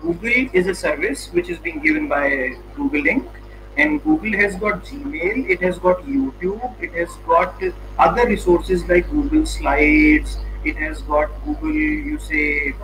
Google is a service which is being given by Google Inc. And Google has got Gmail, it has got YouTube, it has got other resources like Google Slides, it has got Google, you say,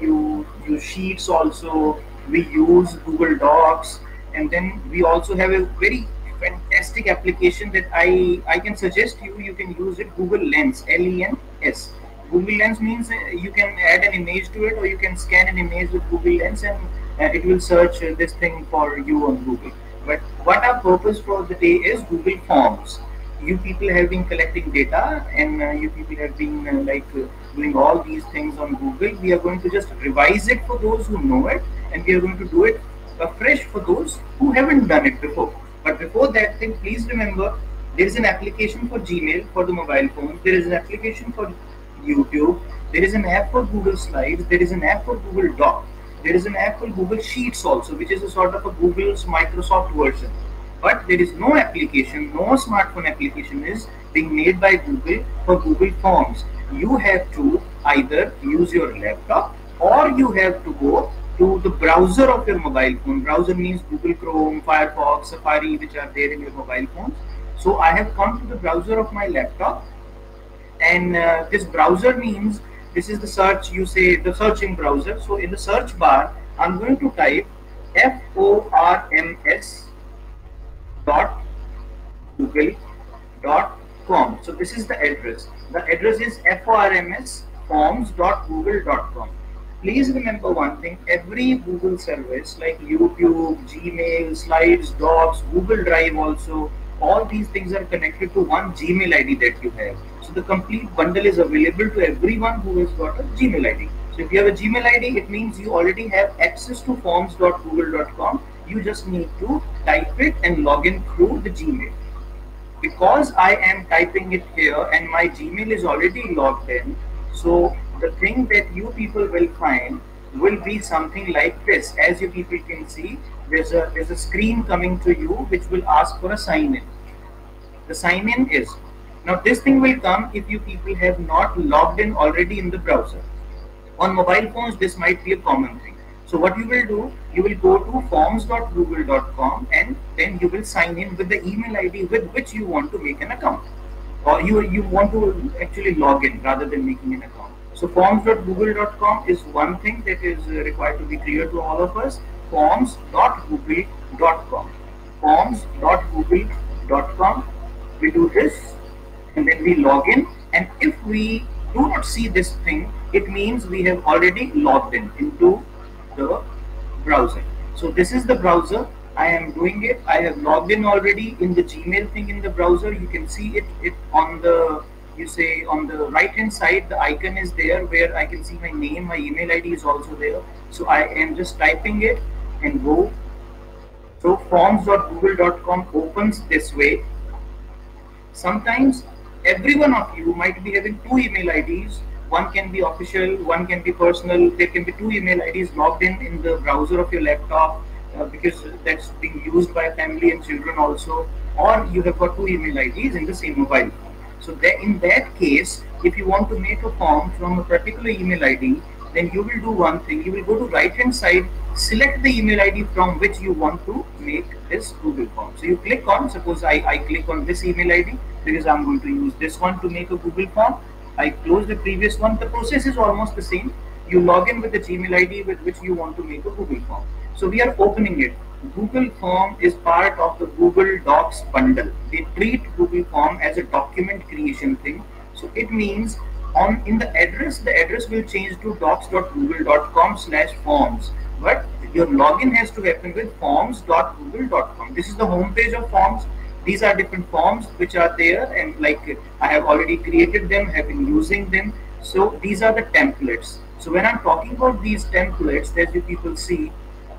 you use Sheets also, we use Google Docs, and then we also have a very fantastic application that I, I can suggest you, you can use it, Google Lens, L-E-N-S. Google Lens means uh, you can add an image to it or you can scan an image with Google Lens and uh, it will search uh, this thing for you on Google. But what our purpose for the day is Google Forms. You people have been collecting data and you people have been like doing all these things on Google. We are going to just revise it for those who know it and we are going to do it afresh for those who haven't done it before. But before that thing, please remember there is an application for Gmail for the mobile phone. There is an application for YouTube. There is an app for Google Slides. There is an app for Google Doc. There is an app for Google Sheets also, which is a sort of a Google's Microsoft version. But there is no application, no smartphone application is being made by Google for Google Forms. You have to either use your laptop or you have to go to the browser of your mobile phone. Browser means Google Chrome, Firefox, Safari, which are there in your mobile phones. So I have come to the browser of my laptop and uh, this browser means this is the search you say the searching browser. So in the search bar i'm going to type forms dot google dot com. So this is the address. The address is forms forms dot google dot com. Please remember one thing. Every google service like youtube gmail slides docs google drive also all these things are connected to one gmail id that you have so the complete bundle is available to everyone who has got a Gmail ID. So if you have a Gmail ID, it means you already have access to forms.google.com. You just need to type it and log in through the Gmail. Because I am typing it here and my Gmail is already logged in, so the thing that you people will find will be something like this. As you people can see, there's a there's a screen coming to you which will ask for a sign in. The sign in is now this thing will come if you people have not logged in already in the browser. On mobile phones, this might be a common thing. So what you will do, you will go to forms.google.com and then you will sign in with the email ID with which you want to make an account. Or you, you want to actually log in rather than making an account. So forms.google.com is one thing that is required to be clear to all of us. Forms.google.com. Forms.google.com. We do this and then we log in. And if we do not see this thing it means we have already logged in into the browser. So this is the browser. I am doing it. I have logged in already in the Gmail thing in the browser. You can see it it on the you say on the right hand side the icon is there where I can see my name my email ID is also there. So I am just typing it and go. So forms.google.com opens this way. Sometimes every one of you might be having two email IDs. One can be official, one can be personal. There can be two email IDs logged in in the browser of your laptop uh, because that's being used by family and children also. Or you have got two email IDs in the same mobile phone. So that in that case, if you want to make a form from a particular email ID, then you will do one thing. You will go to right hand side, select the email ID from which you want to make this Google form. So you click on, suppose I, I click on this email ID because I'm going to use this one to make a Google form. I close the previous one. The process is almost the same. You log in with the Gmail ID with which you want to make a Google form. So we are opening it. Google Form is part of the Google Docs bundle. They treat Google Form as a document creation thing. So it means on in the address, the address will change to docs.google.com slash forms. But your login has to happen with forms.google.com. This is the home page of forms these are different forms which are there and like I have already created them, have been using them. So these are the templates. So when I'm talking about these templates that you people see,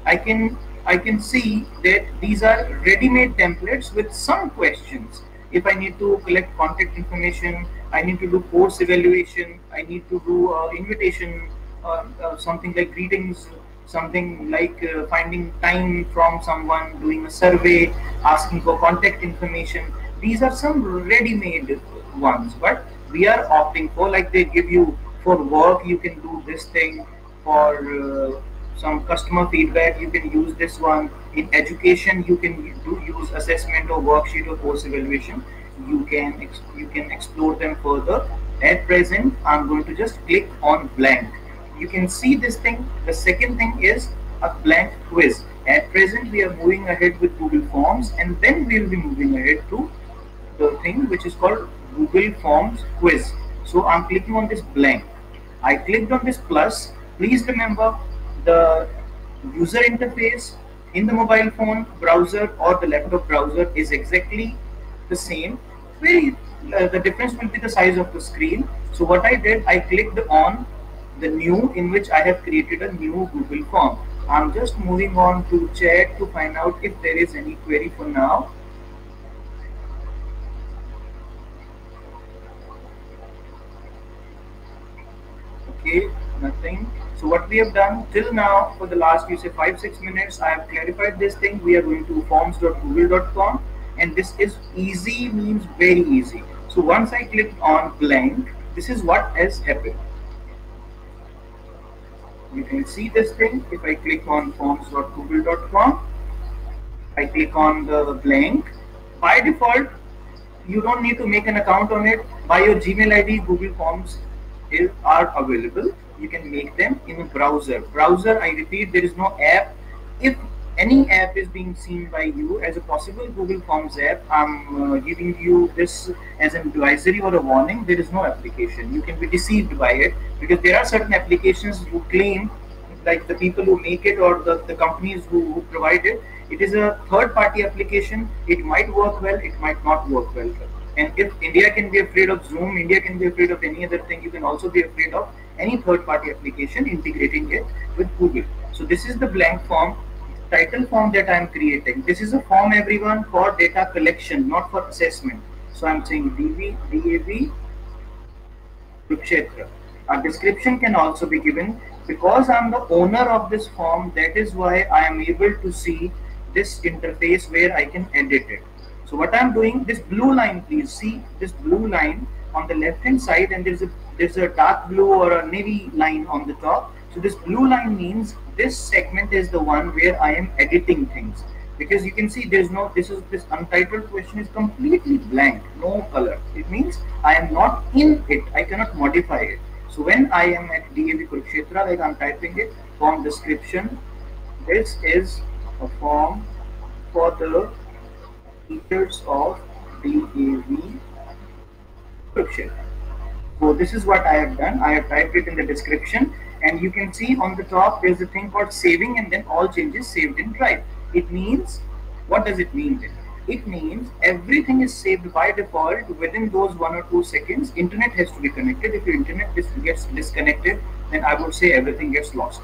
I can I can see that these are ready-made templates with some questions. If I need to collect contact information, I need to do course evaluation, I need to do uh, invitation, uh, uh, something like greetings something like uh, finding time from someone, doing a survey, asking for contact information. These are some ready-made ones, but we are opting for like they give you for work, you can do this thing. for uh, some customer feedback you can use this one in education you can do use assessment or worksheet or course evaluation you can you can explore them further at present i'm going to just click on blank you can see this thing. The second thing is a blank quiz. At present we are moving ahead with google forms and then we will be moving ahead to the thing which is called google forms quiz. So i'm clicking on this blank. I clicked on this plus. Please remember the user interface in the mobile phone browser or the laptop browser is exactly the same. Very uh, the difference will be the size of the screen. So what i did i clicked on the new in which i have created a new google form. I'm just moving on to chat to find out if there is any query for now. Okay nothing. So what we have done till now for the last you say five six minutes i have clarified this thing. We are going to forms.google.com and this is easy means very easy. So once i click on blank this is what has happened you can see this thing if i click on forms.google.com i click on the blank by default you don't need to make an account on it. By your gmail id google forms is, are available. You can make them in a browser. Browser i repeat there is no app. If any app is being seen by you as a possible google forms app i'm uh, giving you this as an advisory or a warning. There is no application. You can be deceived by it because there are certain applications who claim like the people who make it or the, the companies who, who provide it. It is a third party application. It might work well. It might not work well. And if India can be afraid of Zoom, India can be afraid of any other thing, you can also be afraid of any third party application integrating it with Google. So this is the blank form, title form that I am creating. This is a form everyone for data collection, not for assessment. So I'm saying DV, DAV, Kurukshetra. A description can also be given because I'm the owner of this form. That is why I am able to see this interface where I can edit it. So what I'm doing, this blue line, please see this blue line on the left hand side and there's a there's a dark blue or a navy line on the top. So this blue line means this segment is the one where I am editing things. Because you can see there's no this is this untitled question is completely blank no color. It means i am not in it. I cannot modify it. So when i am at dav kurukshetra like i'm typing it form description this is a form for the features of DAV description. So this is what I have done. I have typed it in the description and you can see on the top there's a thing called saving and then all changes saved in Drive. It means, what does it mean then? It means everything is saved by default within those one or two seconds. Internet has to be connected. If your internet gets disconnected, then I would say everything gets lost.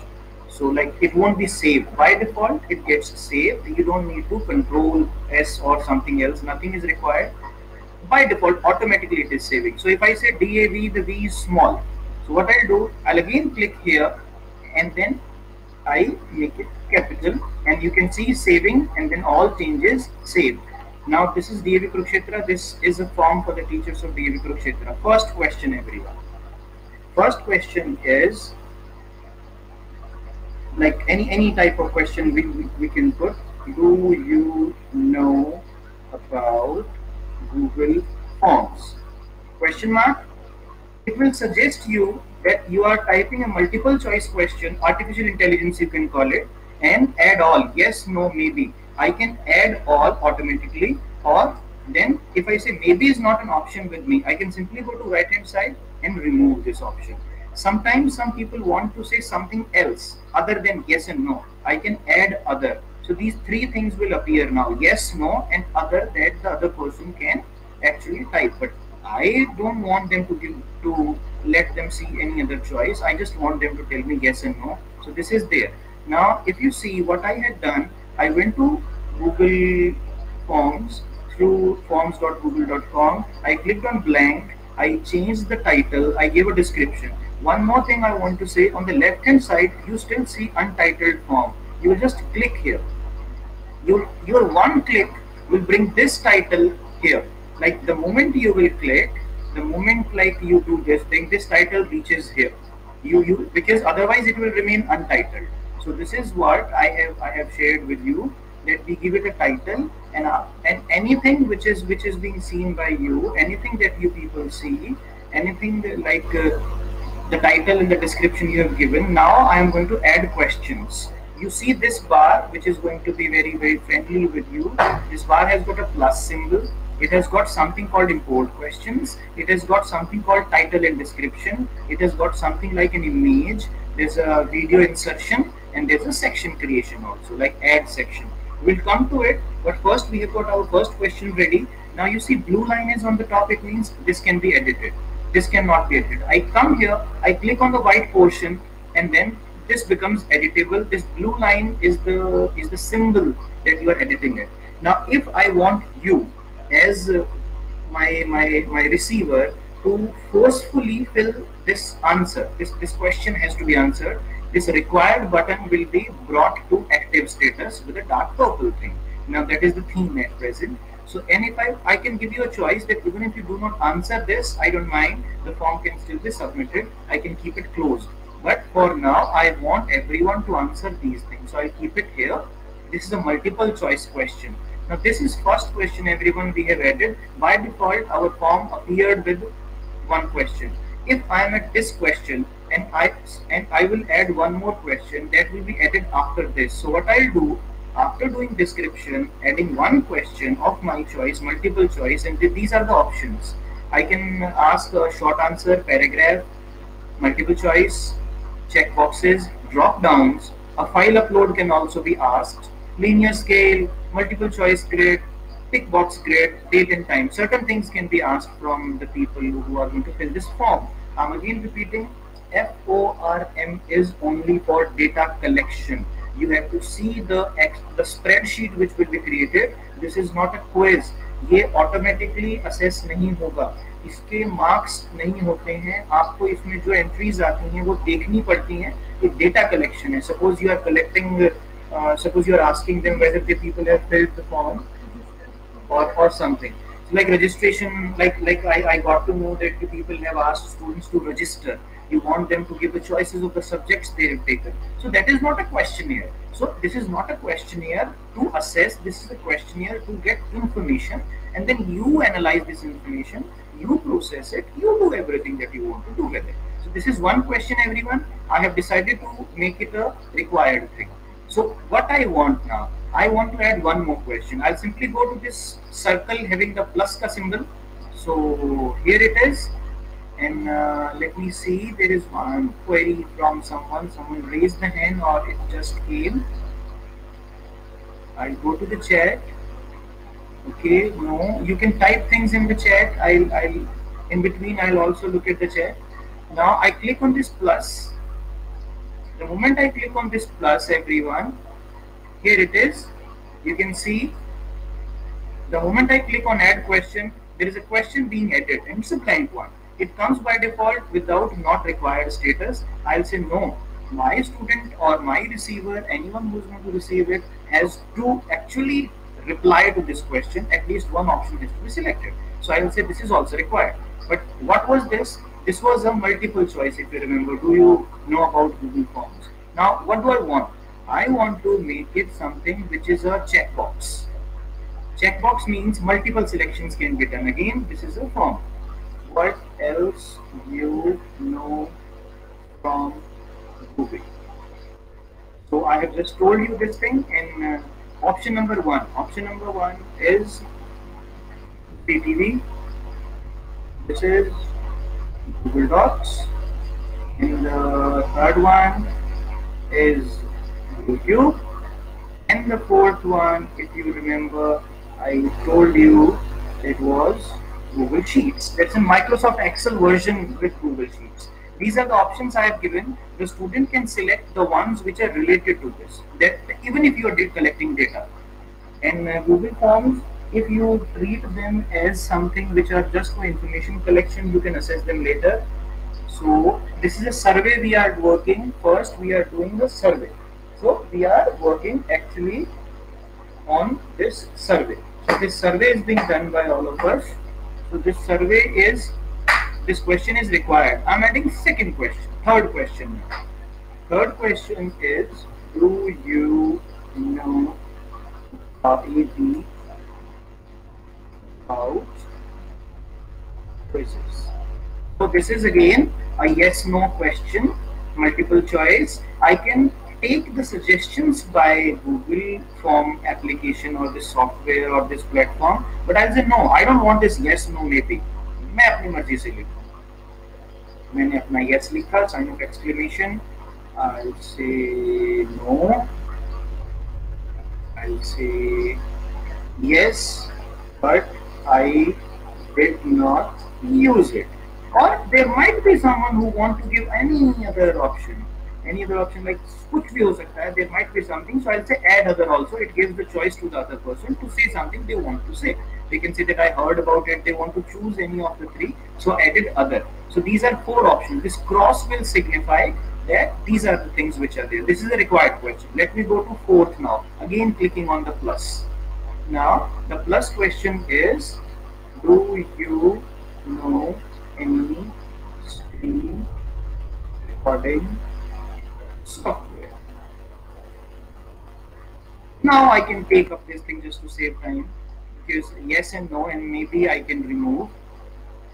So like it won't be saved by default, it gets saved. You don't need to control S or something else. Nothing is required. By default, automatically it is saving. So if I say DAV, the V is small. So what I'll do, I'll again click here and then I make it capital and you can see saving and then all changes saved. Now this is DAV Kurukshetra. This is a form for the teachers of DAV Kurukshetra. First question everyone. First question is like any any type of question we, we, we can put do you know about google forms question mark it will suggest you that you are typing a multiple choice question artificial intelligence you can call it and add all. Yes no maybe. I can add all automatically or then if i say maybe is not an option with me i can simply go to right hand side and remove this option. Sometimes some people want to say something else other than yes and no. I can add other. So these three things will appear now. Yes no and other that the other person can actually type. But i don't want them to give to let them see any other choice. I just want them to tell me yes and no. So this is there. Now if you see what i had done i went to google forms through forms.google.com i clicked on blank. I changed the title. I gave a description. One more thing I want to say on the left hand side, you still see untitled form. You just click here. Your, your one click will bring this title here. Like the moment you will click, the moment like you do this thing, this title reaches here. you you because otherwise it will remain untitled. So this is what i have i have shared with you. That we give it a title and uh, and anything which is which is being seen by you anything that you people see anything that, like uh, the title and the description you have given now i am going to add questions. You see this bar which is going to be very very friendly with you. This bar has got a plus symbol it has got something called import questions. It has got something called title and description. It has got something like an image. There's a video insertion and there's a section creation also like add section. We'll come to it but first we have got our first question ready. Now you see blue line is on the top. It means this can be edited. This cannot be edited. I come here i click on the white portion and then this becomes editable. This blue line is the is the symbol that you are editing it. Now if i want you as my my my receiver to forcefully fill this answer. This this question has to be answered. This required button will be brought to active status with a dark purple thing. Now that is the theme at present. So and if I, I can give you a choice that even if you do not answer this I don't mind. The form can still be submitted. I can keep it closed. But for now I want everyone to answer these things. So I keep it here. This is a multiple choice question now this is first question everyone we have added. By default our form appeared with one question. If I am at this question and I and I will add one more question that will be added after this. So what I'll do after doing description, adding one question of my choice, multiple choice, and these are the options. I can ask a short answer, paragraph, multiple choice, check boxes, drop downs. A file upload can also be asked linear scale, multiple choice grid, tick box grid, date and time. Certain things can be asked from the people who are going to fill this form. I'm again repeating, FORM is only for data collection. You have to see the the spreadsheet which will be created. This is not a quiz. ये automatically assess नहीं होगा इसके marks नहीं होते हैं आपको इसमें जो एंट्रीज आती हैं वो देखनी पड़ती हैं ये डेटा कलेक्शन है suppose you are collecting uh, suppose you are asking them whether the people have filled the form or, or something. So like registration, like like I, I got to know that the people have asked students to register. You want them to give the choices of the subjects they have taken. So that is not a questionnaire. So this is not a questionnaire to assess. This is a questionnaire to get information, and then you analyze this information, you process it, you do everything that you want to do with it. So this is one question, everyone. I have decided to make it a required thing. So what I want now, I want to add one more question. I'll simply go to this circle having the plus ka symbol. So here it is. And uh, let me see, there is one query from someone. Someone raised the hand or it just came. I'll go to the chat. Okay, no, you can type things in the chat. I'll, I'll in between, I'll also look at the chat. Now I click on this plus the moment I click on this plus everyone, here it is, you can see the moment I click on add question, there is a question being added and it's a blank one. It comes by default without not required status. I'll say no. My student or my receiver, anyone who's going to receive it, has to actually reply to this question. At least one option has to be selected. So I will say this is also required. But what was this? This was a multiple choice if you remember. Do you know about Google Forms? Now what do I want? I want to make it something which is a checkbox. Checkbox means multiple selections can be done. Again, this is a form. What else do you know from Google? So I have just told you this thing in uh, option number one. Option number one is PTV. This is Google Docs. And the third one is YouTube. And the fourth one, if you remember, I told you it was Google Sheets. That's a Microsoft Excel version with Google Sheets. These are the options I have given. The student can select the ones which are related to this. That even if you are collecting data. And uh, Google Forms if you treat them as something which are just for information collection you can assess them later. So this is a survey we are working. First we are doing the survey. So we are working actually on this survey. So this survey is being done by all of us. So this survey is this question is required. I'm adding second question, third question. Now. Third question is, do you know uh, RAB about Quizizz. So this is again a yes no question, multiple choice. I can take the suggestions by Google from application or this software or this platform, but I'll say no, I don't want this yes no maybe. मैं अपनी मर्जी से लिखूँ मैंने अपना yes लिखा sign off exclamation I'll say no. I'll say yes, but I did not use it. Or there might be someone who wants to give any other option. Any other option like switch views ho there might be something. So I'll say add other also. It gives the choice to the other person to say something they want to say. They can say that I heard about it. They want to choose any of the three. So added other. So these are four options. This cross will signify that these are the things which are there. This is a required question. Let me go to fourth now. Again clicking on the plus now the plus question is do you know any screen recording software. Now I can take up this thing just to save time because yes and no and maybe I can remove.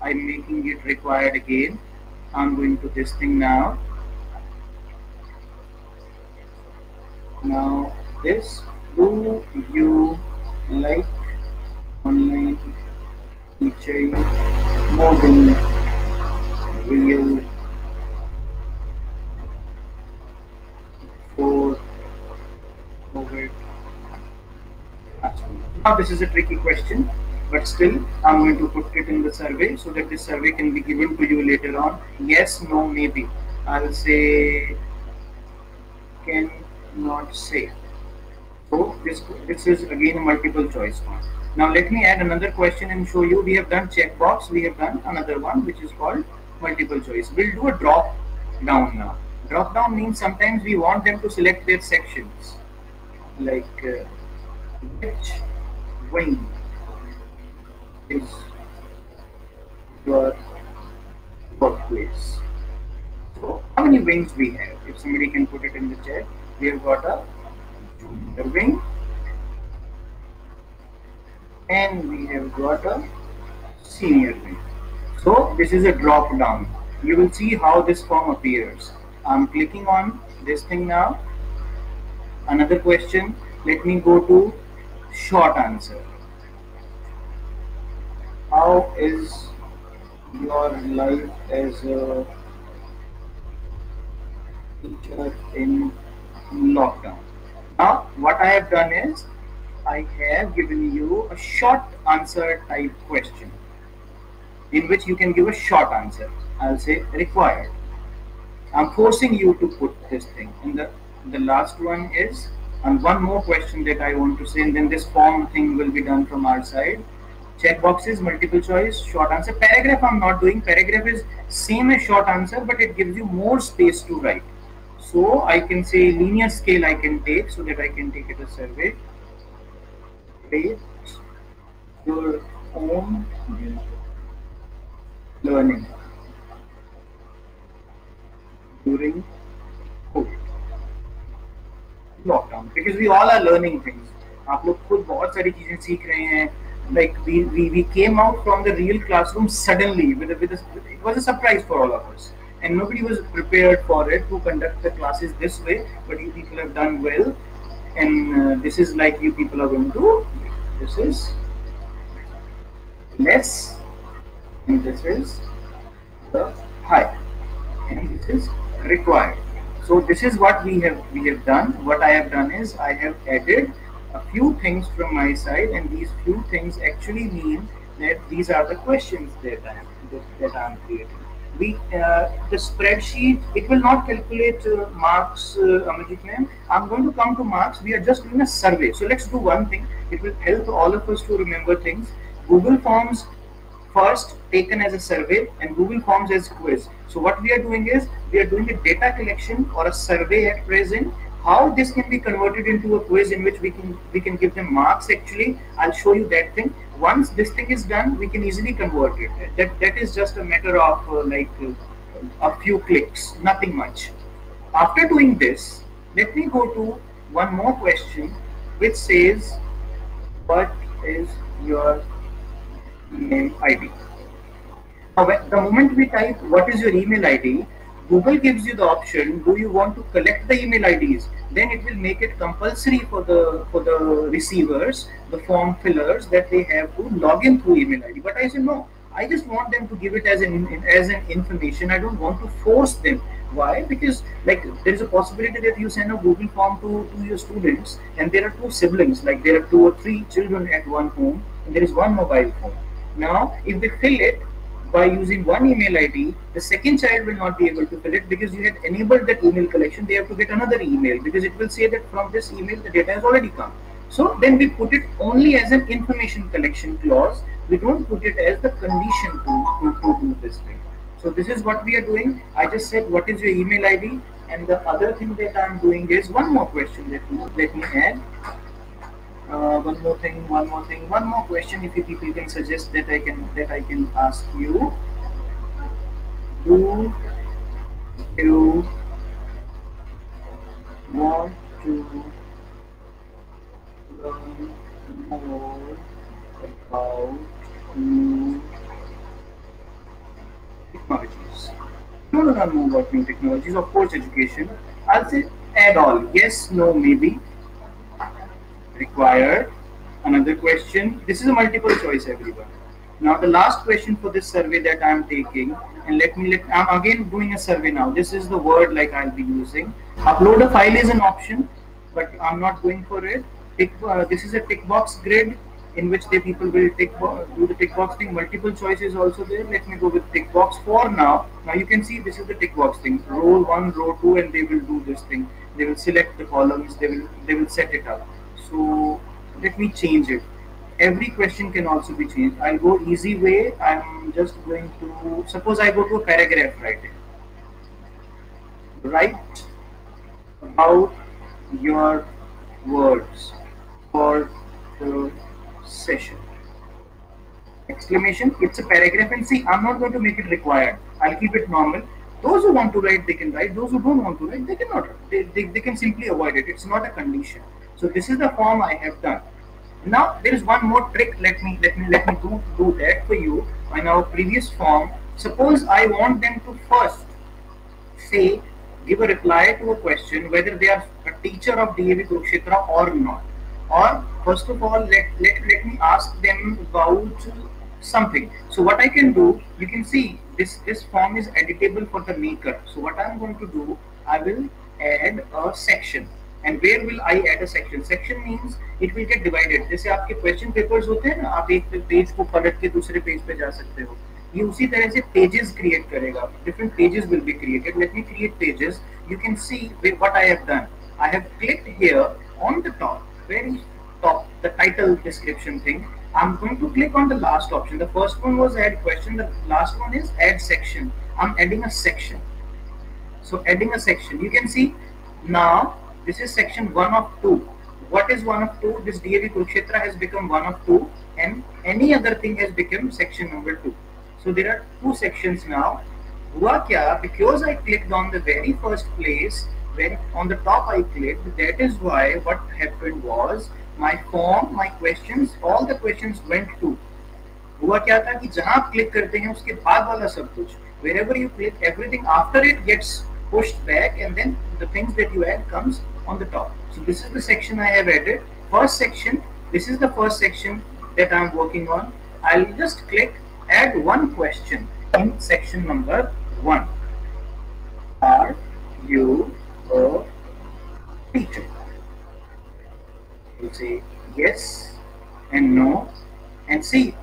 I'm making it required again. I'm going to this thing now. Now this, do you like online teaching more than real for COVID. Now ah, this is a tricky question, but still I'm going to put it in the survey so that this survey can be given to you later on. Yes, no, maybe. I'll say can not say. So this this is again a multiple choice one. Now let me add another question and show you. We have done checkbox. We have done another one which is called multiple choice. We'll do a drop down now. Drop down means sometimes we want them to select their sections like uh, which wing is your workplace. So how many wings we have? If somebody can put it in the chat, we have got a junior wing and we have got a senior wing. So this is a drop down. You will see how this form appears. I'm clicking on this thing now. Another question. Let me go to short answer. How is your life as a teacher in lockdown? Now, what I have done is I have given you a short answer type question in which you can give a short answer. I'll say required. I'm forcing you to put this thing. And the, the last one is, and one more question that I want to say, and then this form thing will be done from our side. Check boxes, multiple choice, short answer. Paragraph I'm not doing. Paragraph is same as short answer, but it gives you more space to write. So I can say linear scale I can take so that I can take it a survey. Rate your own learning during COVID lockdown because we all are learning things. आप लोग खुद बहुत सारी चीजें सीख रहे हैं like we, we we came out from the real classroom suddenly with a, with a, it was a surprise for all of us and nobody was prepared for it to conduct the classes this way but you people have done well. And uh, this is like you people are going to this is less and this is the high. And this is required. So this is what we have we have done. What i have done is i have added a few things from my side and these few things actually mean that these are the questions that i am that, that i'm creating we uh, the spreadsheet it will not calculate uh, marks uh, i'm going to come to marks we are just doing a survey so let's do one thing it will help all of us to remember things google forms first taken as a survey and Google Forms as quiz. So what we are doing is we are doing a data collection or a survey at present. How this can be converted into a quiz in which we can we can give them marks actually. I'll show you that thing. Once this thing is done, we can easily convert it. That that is just a matter of uh, like uh, a few clicks, nothing much. After doing this, let me go to one more question, which says, "What is your email ID?" Now, the moment we type "What is your email ID," Google gives you the option, do you want to collect the email IDs? Then it will make it compulsory for the for the receivers, the form fillers, that they have to log in through email ID. But I said no, I just want them to give it as an as an information. I don't want to force them. Why? Because like there is a possibility that you send a Google form to, to your students and there are two siblings, like there are two or three children at one home and there is one mobile phone. Now, if they fill it, by using one email ID, the second child will not be able to fill it because you had enabled that email collection. They have to get another email because it will say that from this email the data has already come. So then we put it only as an information collection clause. We don't put it as the condition to, to, to do this thing. So this is what we are doing. I just said what is your email ID and the other thing that I'm doing is one more question that let me add uh, one more thing one more thing one more question if you people can suggest that i can that i can ask you. Do you want to learn more about new technologies? Want to learn more about new technologies. Of course education. I'll say add all yes no maybe required. Another question. This is a multiple choice, everyone. Now the last question for this survey that I'm taking, and let me let I'm again doing a survey now. This is the word like I'll be using. Upload a file is an option, but I'm not going for it. Tick, uh, this is a tick box grid in which the people will tick do the tick box thing. Multiple choice is also there. Let me go with tick box for now. Now you can see this is the tick box thing. Row one, row two, and they will do this thing. They will select the columns. They will they will set it up. So let me change it. Every question can also be changed. I'll go easy way. I'm just going to suppose I go to a paragraph writing. Write about your words for the session. Exclamation, it's a paragraph and see, I'm not going to make it required. I'll keep it normal. Those who want to write, they can write. Those who don't want to write, they cannot. They, they, they can simply avoid it. It's not a condition. So this is the form I have done. Now there is one more trick. Let me let me let me do do that for you. In our previous form, suppose I want them to first say give a reply to a question whether they are a teacher of DAV Kurukshetra or not. Or first of all, let, let, let me ask them about something. So what I can do, you can see this, this form is editable for the maker. So what I'm going to do, I will add a section. And where will I add a section section means it will get divided जैसे आपके question papers होते हैं ना आप एक page को पलट के दूसरे पेज पे जा सकते हो ये उसी तरह से पेजेस क्रिएट करेगा different pages will be created let me create pages you can see what I have done. I have clicked here on the top, very top, the title description thing. I'm going to click on the last option. The first one was add question. The last one is add section. I'm adding a section. So adding a section. You can see now this is section 1 of 2. What is 1 of 2? This DAV Kurukshetra has become 1 of 2 and any other thing has become section number 2. So there are two sections now. Hua kya? Because I clicked on the very first place, when on the top I clicked, that is why what happened was my form, my questions, all the questions went to. हुआ क्या था कि जहां आप click करते हैं उसके बाद वाला सब कुछ wherever you click everything after it gets pushed back and then the things that you add comes on the top. So this is the section I have added. First section, this is the first section that I'm working on. I'll just click add one question in section number one. Are you a teacher? You say yes and no and see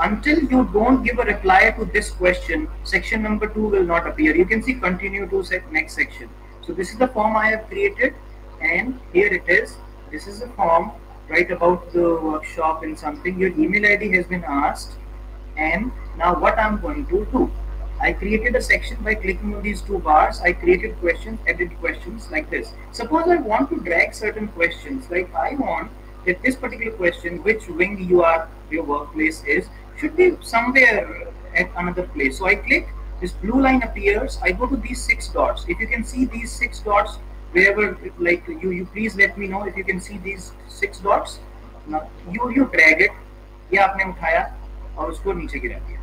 until you don't give a reply to this question, section number two will not appear. You can see continue to next section. So this is the form I have created and here it is. This is the form, right about the workshop and something. Your email ID has been asked and now what I'm going to do. I created a section by clicking on these two bars. I created questions, edit questions like this. Suppose I want to drag certain questions like I want that this particular question, which wing you are, your workplace is, should be somewhere at another place. So I click, this blue line appears, I go to these six dots. If you can see these six dots, wherever like you, you please let me know if you can see these six dots. Now you you drag it, ये आपने उठाया और उसको नीचे गिरा दिया.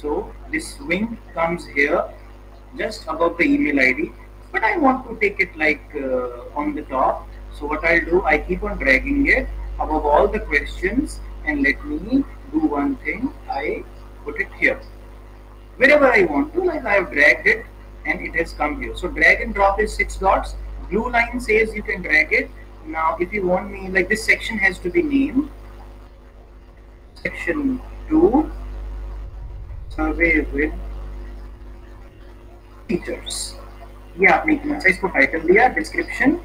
So this wing comes here just above the email ID but I want to take it like uh, on the top. So what I'll do, I keep on dragging it above all the questions and let me do one thing. I put it here. Wherever I want to, like I have dragged it and it has come here. So drag and drop is six dots. Blue line says you can drag it. Now if you want me, like this section has to be named. Section 2, survey with teachers. ये आपने इतना सा इसको title दिया description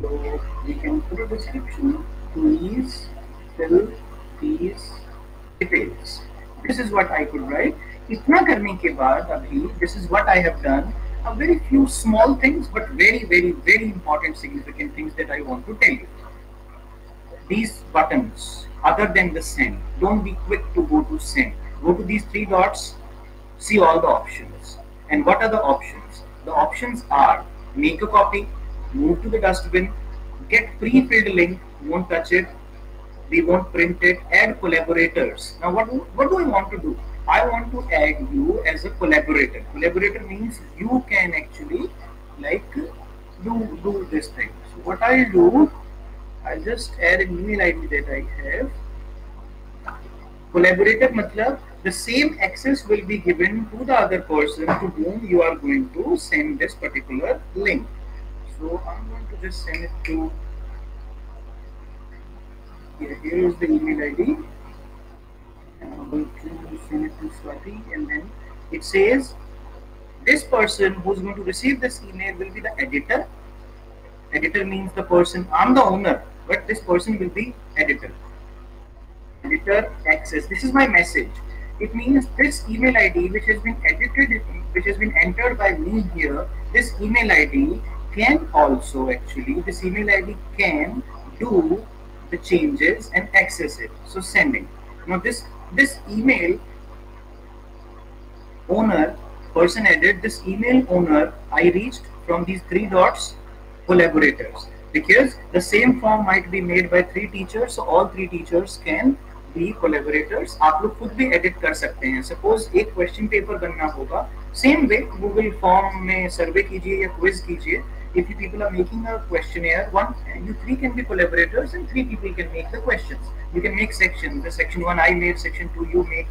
so we can put a description please fill these details this is what I could write इतना करने के बाद अभी this is what I have done a very few small things but very very very important significant things that I want to tell you these buttons other than the send don't be quick to go to send go to these three dots see all the options. And what are the options? The options are make a copy, move to the dustbin, get pre-filled link, won't touch it, we won't print it, add collaborators. Now what, what do I want to do? I want to add you as a collaborator. Collaborator means you can actually like do, do this thing. So what I'll do, I'll just add an email ID that I have. Collaborator matlab the same access will be given to the other person to whom you are going to send this particular link. So I'm going to just send it to here, here is the email ID. And then it says this person who's going to receive this email will be the editor. Editor means the person, I'm the owner, but this person will be editor. Editor access. This is my message it means this email ID which has been edited, which has been entered by me here, this email ID can also actually, this email ID can do the changes and access it. So sending. Now this, this email owner, person edit, this email owner, I reached from these three dots collaborators because the same form might be made by three teachers so all three teachers can भी collaborators आप लोग खुद भी edit कर सकते हैं suppose एक question paper बनना होगा सेम वे गूगल फॉर्म में सर्वे कीजिए या क्विज कीजिए if you people are making a questionnaire one you three can be collaborators and three people can make the questions you can make sections the section one i made section two you make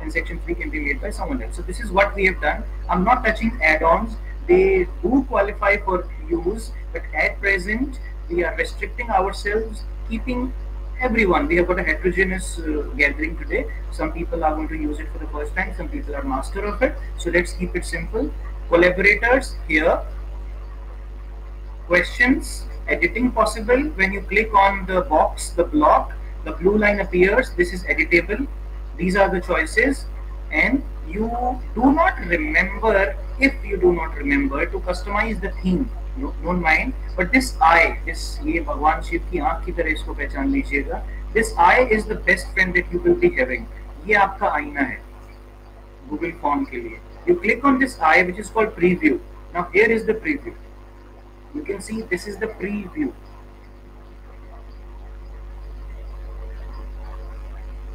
and section three can be made by someone else so this is what we have done i'm not touching add-ons they do qualify for use but at present we are restricting ourselves keeping everyone. We have got a heterogeneous uh, gathering today. Some people are going to use it for the first time. Some people are master of it. So let's keep it simple. Collaborators here questions editing possible. When you click on the box the block the blue line appears. This is editable. These are the choices. And you do not remember if you do not remember to customize the theme. No, don't mind. But this eye this ye bhagwan shiv ki aankh ki tarah isko pehchan lijiyega this eye is the best friend that you will be having. Ye aapka aina hai. Google form ke liye. You click on this eye which is called preview. Now here is the preview you can see this is the preview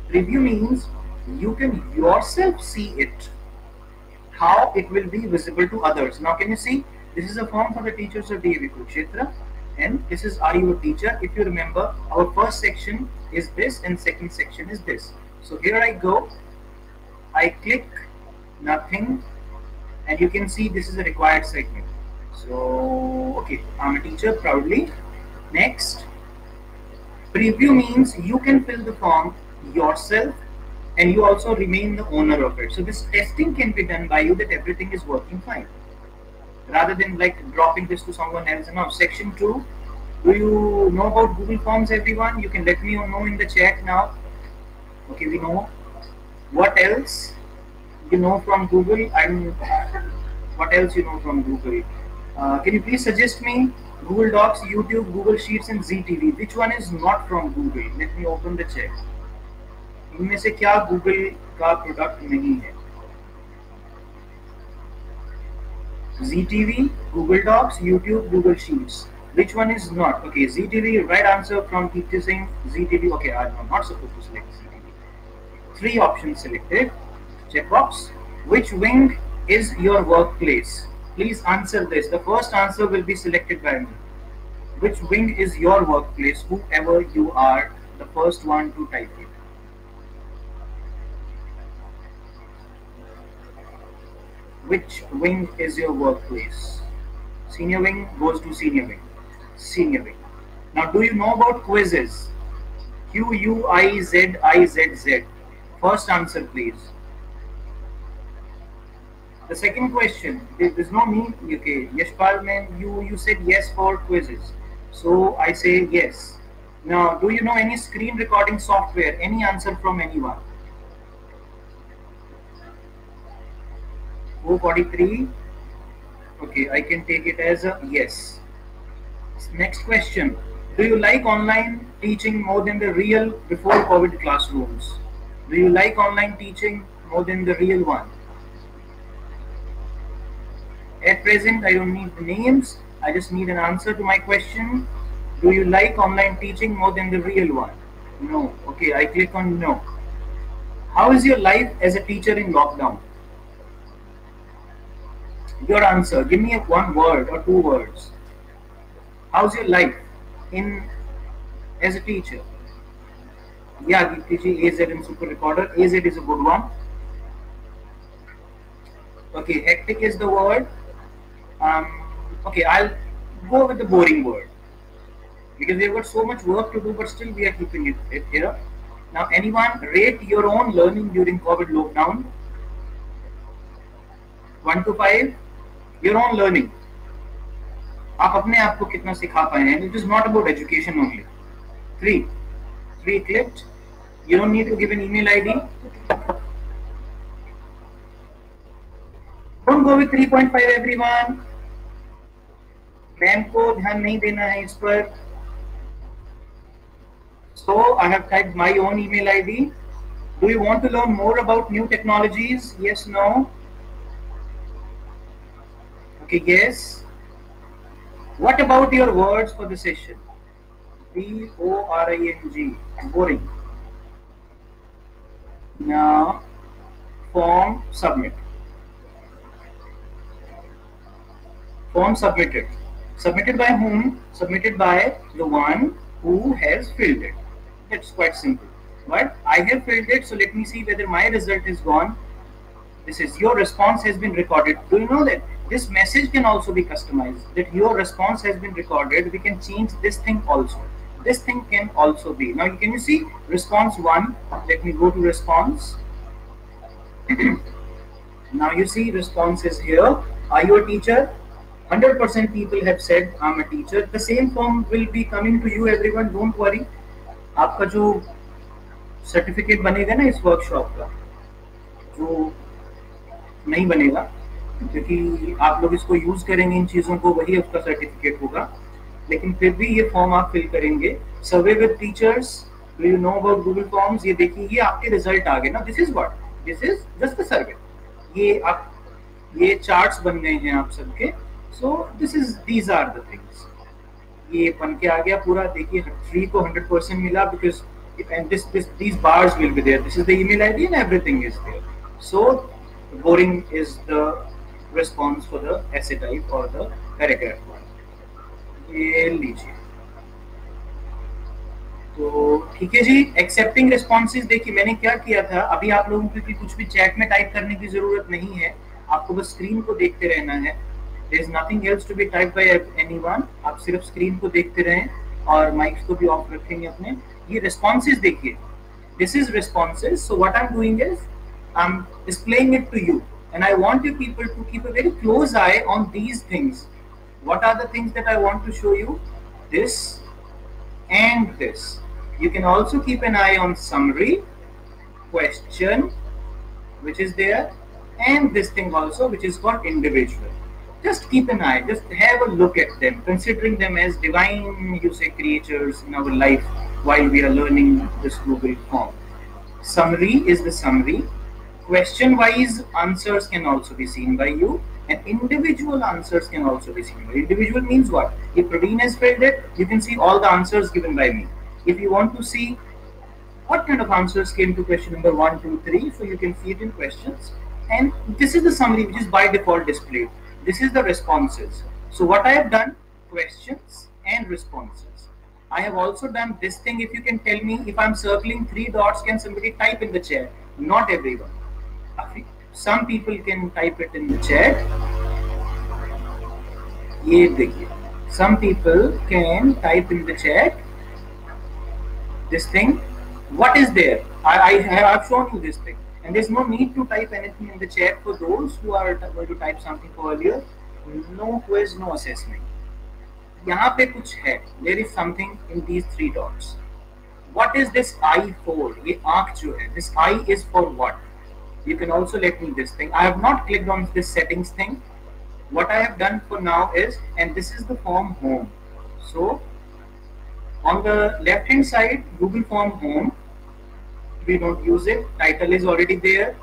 preview means you can yourself see it how it will be visible to others now can you see this is a form for the teachers of DAV Kurukshetra and this is Are You a Teacher? If you remember, our first section is this and second section is this. So here I go, I click nothing and you can see this is a required segment. So, okay, I'm a teacher proudly. Next, preview means you can fill the form yourself and you also remain the owner of it. So this testing can be done by you that everything is working fine rather than like dropping this to someone else. Now, section two, do you know about Google Forms, everyone? You can let me know in the chat now. Okay, we know. What else you know from Google? I'm. What else you know from Google? Uh, can you please suggest me Google Docs, YouTube, Google Sheets and ZTV? Which one is not from Google? Let me open the check. इनमें से क्या Google का product नहीं है ZTV, Google Docs, YouTube, Google Sheets. Which one is not? Okay, ZTV, right answer from teacher saying ZTV. Okay, I'm not supposed to select ZTV. Three options selected. Checkbox. Which wing is your workplace? Please answer this. The first answer will be selected by me. Which wing is your workplace? Whoever you are, the first one to type it. Which wing is your workplace? Senior wing goes to senior wing. Senior wing. Now, do you know about Quizizz? Q U I Z I Z Z. First answer, please. The second question, there's no need, okay, Yashpal man, you, you said yes for Quizizz. So I say yes. Now, do you know any screen recording software? Any answer from anyone? 443. Okay, I can take it as a yes. Next question. Do you like online teaching more than the real before COVID classrooms? Do you like online teaching more than the real one? At present, I don't need the names. I just need an answer to my question. Do you like online teaching more than the real one? No. Okay, I click on no. How is your life as a teacher in lockdown? Your answer. Give me a one word or two words. How's your life in as a teacher? Yeah, Geeti AZ in Super Recorder. AZ is a good one. Okay, hectic is the word. Um, okay, I'll go with the boring word because we've got so much work to do, but still we are keeping it, it here. Now, anyone rate your own learning during COVID lockdown? One to five, your own learning. आप अपने आप को कितना सिखा पाए हैं it is not about education only three three clicked you don't need to give an email id don't go with 3.5 everyone ma'am को ध्यान नहीं देना है इस पर so i have typed my own email id do you want to learn more about new technologies yes no okay yes what about your words for the session b o r i n g boring now form submit form submitted Submitted by whom? Submitted by the one who has filled it. It's quite simple. But I have filled it, so let me see whether my result is gone. This is your response has been recorded. Do you know that this message can also be customized? That your response has been recorded. We can change this thing also. This thing can also be. Now, You can you see response one? Let me go to response. now you see response is here. Are you a teacher? 100% people have said, I'm a teacher. The same form will be coming to you, everyone. Don't worry. आपका जो certificate बनेगा ना इस workshop का, जो नहीं बनेगा, क्योंकि आप लोग इसको यूज़ करेंगे इन चीज़ों को, वही उसका सर्टिफिकेट होगा। लेकिन फिर भी ये फॉर्म आप फिल करेंगे। Survey with teachers you know about Google Forms ये देखिए, ये आपके रिज़ल्ट आ गए ना। This is what this is just the survey ये आप, ये चार्ट्स बन गए हैं आप सबके। So this is these are the things ये पन के आ गया पूरा। देखिए ट्री को 100 परसेंट मिला because and this this this bars will be there this is the email ID and everything is there so boring is the response for the essay type और the paragraph one ये लीजिए। तो ठीक है जी accepting responses देखिए, मैंने क्या किया था? अभी आप लोगों के कुछ भी चैट में टाइप करने की ज़रूरत नहीं है, आपको बस स्क्रीन को देखते रहना है। There is nothing else to be type bye anyone आप सिर्फ स्क्रीन को देखते रहें और माइक्स को भी ऑफ रखेंगे अपने ये रिस्पॉन्सेज देखिए this is responses so what I am doing is I am displaying it to you and i want you people to keep a very close eye on these things what are the things that i want to show you this and this you can also keep an eye on summary question which is there and this thing also which is called individual just keep an eye, just have a look at them, considering them as divine, you say, creatures in our life while we are learning this Google form. Summary is the summary. Question wise answers can also be seen by you, and individual answers can also be seen. Individual means what? If Praveen has filled it, you can see all the answers given by me. If you want to see what kind of answers came to question number one, two, three, so you can see it in questions. And this is the summary which is by default displayed. This is the responses. So what I have done, questions and responses. I have also done this thing. If you can tell me if I'm circling three dots, can somebody type in the chat? Not everyone. Some people can type it in the chat. Some people can type in the chat this thing. What is there? I, I have shown you this thing. And there's no need to type anything in the chat for those who are going to type something earlier. No quiz, no assessment. यहाँ पे कुछ है there is something in these three dots what is this i for ये आंख जो है this i is for what you can also let me this thing i have not clicked on this settings thing what i have done for now is and this is the form home so on the left hand side google form home we don't use it title is already there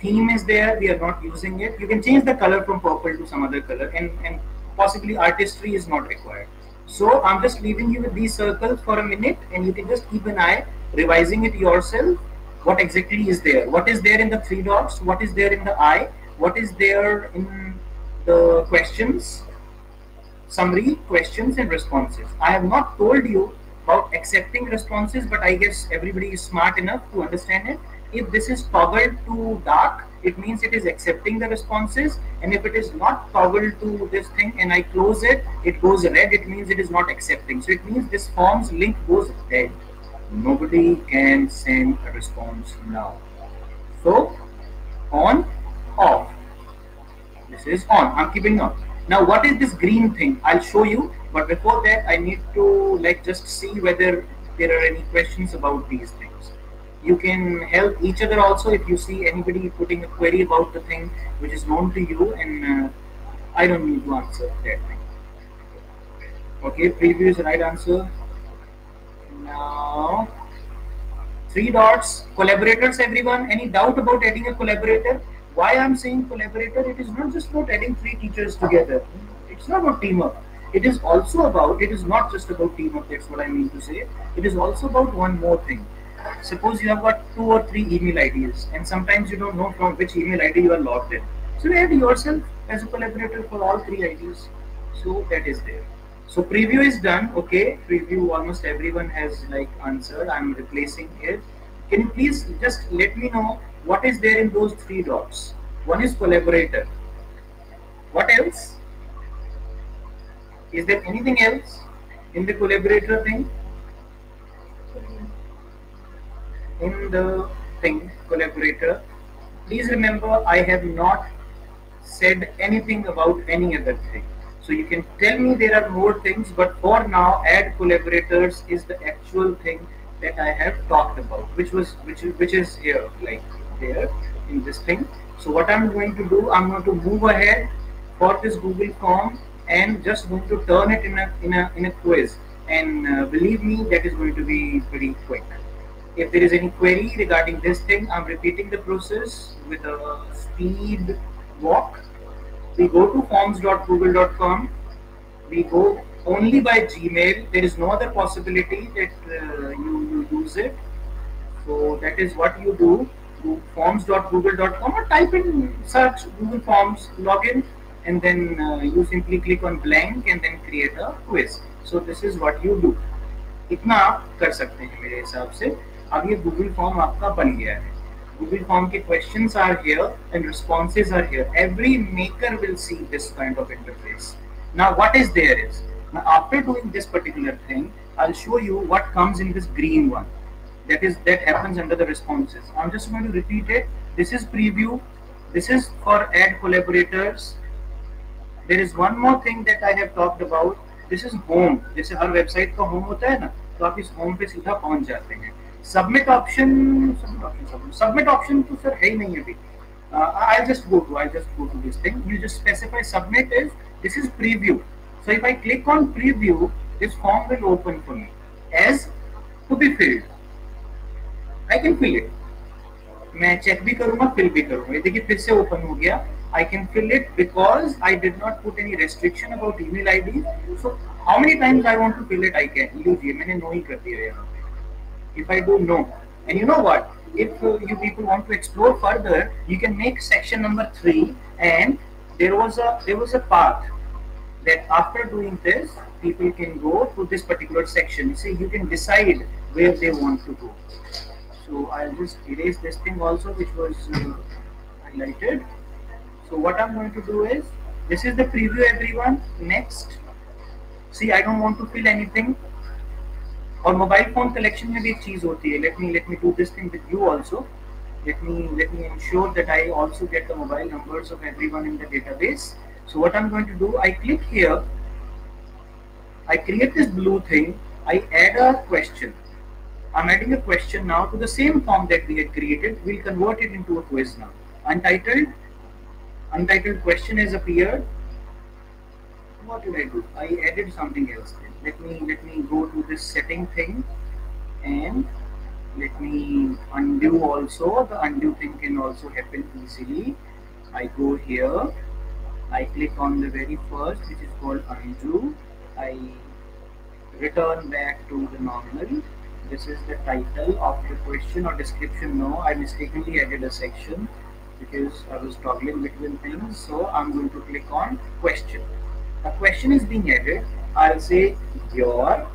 theme is there we are not using it you can change the color from purple to some other color and and possibly artistry is not required. So I'm just leaving you with these circles for a minute and you can just keep an eye revising it yourself. What exactly is there? What is there in the three dots? What is there in the eye? What is there in the questions? Summary, questions and responses. I have not told you about accepting responses, but I guess everybody is smart enough to understand it. If this is toggled to dark, it means it is accepting the responses. And if it is not toggled to this thing and I close it it goes red it means it is not accepting. So it means this forms link goes dead nobody can send a response now. So on off. This is on. I'm keeping on now what is this green thing I'll show you but before that I need to like just see whether there are any questions about these things you can help each other also if you see anybody putting a query about the thing which is known to you and uh, I don't need to answer that thing. Okay, previous right answer. Now, three dots, collaborators everyone. Any doubt about adding a collaborator? Why I'm saying collaborator? It is not just about adding three teachers together. It's not about teamwork. It is also about, it is not just about teamwork, that's what I mean to say. It is also about one more thing suppose you have got two or three email IDs and sometimes you don't know from which email ID you are logged in. So add yourself as a collaborator for all three IDs. So that is there. So preview is done. Okay, preview almost everyone has like answered. I'm replacing it. Can you please just let me know what is there in those three dots? One is collaborator. What else? Is there anything else in the collaborator thing? in the thing collaborator please remember I have not said anything about any other thing so you can tell me there are more things but for now add collaborators is the actual thing that I have talked about which was which is which is here like there in this thing so what I'm going to do I'm going to move ahead for this Google form and just going to turn it in a in a in a quiz and uh, believe me that is going to be pretty quick if there is any query regarding this thing, I'm repeating the process with a speed walk. We go to forms.google.com. We go only by Gmail. There is no other possibility that uh, you, you use it. So that is what you do to forms.google.com or type in search Google Forms login and then uh, you simply click on blank and then create a quiz. So this is what you do. इतना आप कर सकते हैं मेरे हिसाब से अब ये गूगल फॉर्म आपका बन गया है गूगल फॉर्म के questions are here and responses are here every maker will see this kind of interface now what is there is now after doing this particular thing i'll show you what comes in this green one that is that happens under the responses i'm just going to repeat it this is preview this is for add collaborators there is one more thing that i have talked about this is home जैसे हर website का home होता है ना तो आप इस home पे सीधा पहुंच जाते हैं सबमिट ऑप्शन सबमिट ऑप्शन तो सर है ही नहीं अभी uh, I'll just go to, I'll just go to this thing. You just specify submit is, this is preview. So if I click on preview, this form will open for me as to be filled. I can fill it मैं check भी करूँगा fill भी करूँगा। ये देखिए फिर से open हो गया। I can fill it because I did not put any restriction about E I D so how many times I want to fill it I can लीजिए मैंने नो ही कर दिया यहाँ पे। If I don't know and you know what if you people want to explore further you can make section number three and there was a there was a part that after doing this, people can go to this particular section. You see, you can decide where they want to go. So I'll just erase this thing also, which was uh, highlighted. So what I'm going to do is, this is the preview everyone. Next, see I don't want to fill anything. और mobile phone collection में भी एक चीज होती है late me let me do this thing with you also let me let me ensure that I also get the mobile numbers of everyone in the database. So what I'm going to do, I click here, I create this blue thing, I add a question. I'm adding a question now to the same form that we had created. We'll convert it into a quiz now. Untitled, untitled question has appeared. What did I do? I added something else. Then. Let me let me go to this setting thing and let me undo also. The undo thing can also happen easily. I go here. I click on the very first, which is called undo. I return back to the normal this is the title of the question or description no i mistakenly added a section because i was toggling between things so i'm going to click on question a question is being added i'll say your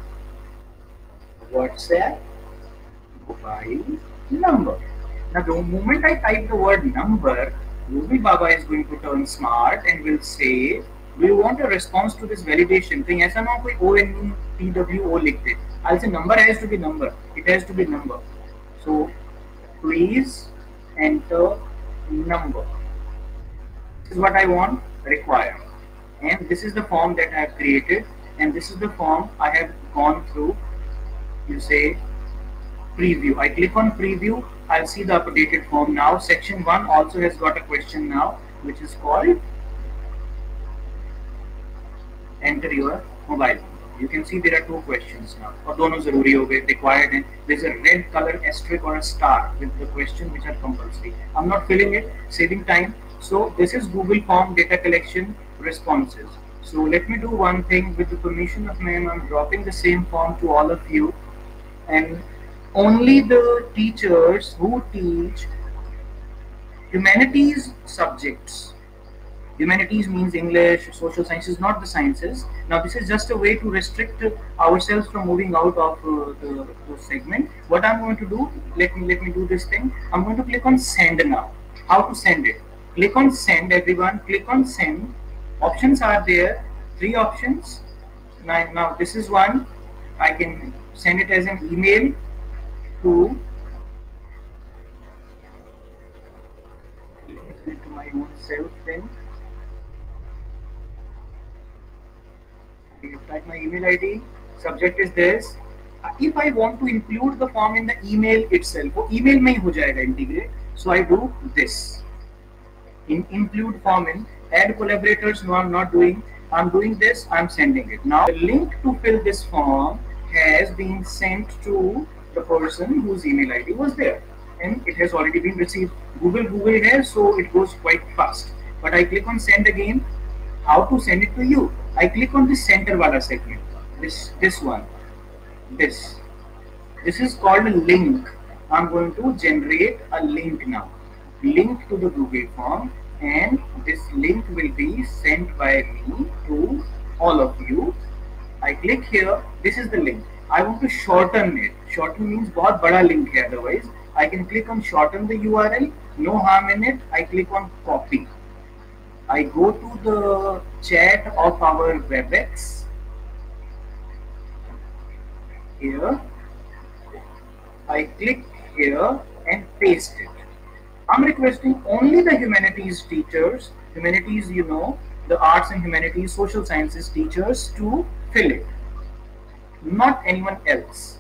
whatsapp mobile number now the moment i type the word number Google Baba is going to turn smart and will say do you want a response to this validation कहीं ऐसा ना कोई O N T W O लिख दे I'll say number has to be number. It has to be number. So please enter number. This is what I want require. And this is the form that I have created. And this is the form I have gone through. You say preview. I click on preview. I'll see the updated form now. Section 1 also has got a question now which is called enter your mobile you can see there are two questions now. Or dono zaruri ho gaye required hain there is a red color asterisk or a star with the question which are compulsory. I'm not filling it saving time. So this is google form data collection responses. So let me do one thing. With the permission of ma'am i'm dropping the same form to all of you. And only the teachers who teach humanities subjects humanities means english social sciences not the sciences. Now this is just a way to restrict ourselves from moving out of uh, the, the, segment. What i'm going to do let me let me do this thing. I'm going to click on send now. How to send it? Click on send everyone. Click on send. Options are there. Three options. Now, now this is one. I can send it as an email to to my own self like my email id subject is this. Uh, if i want to include the form in the email itself so email may ho jayega integrate. So i do this. In include form in add collaborators no i'm not doing. I'm doing this i'm sending it. Now the link to fill this form has been sent to the person whose email id was there. And it has already been received. Google google here so it goes quite fast. But i click on send again. How to send it to you? I click on the center wala segment. This this one. This. This is called a link. I'm going to generate a link now. Link to the Google form and this link will be sent by me to all of you. I click here. This is the link. I want to shorten it. Shorten means बहुत बड़ा link है otherwise. I can click on shorten the URL. No harm in it. I click on copy. I go to the chat of our WebEx here. I click here and paste it. I'm requesting only the humanities teachers, humanities, you know, the arts and humanities, social sciences teachers to fill it, not anyone else.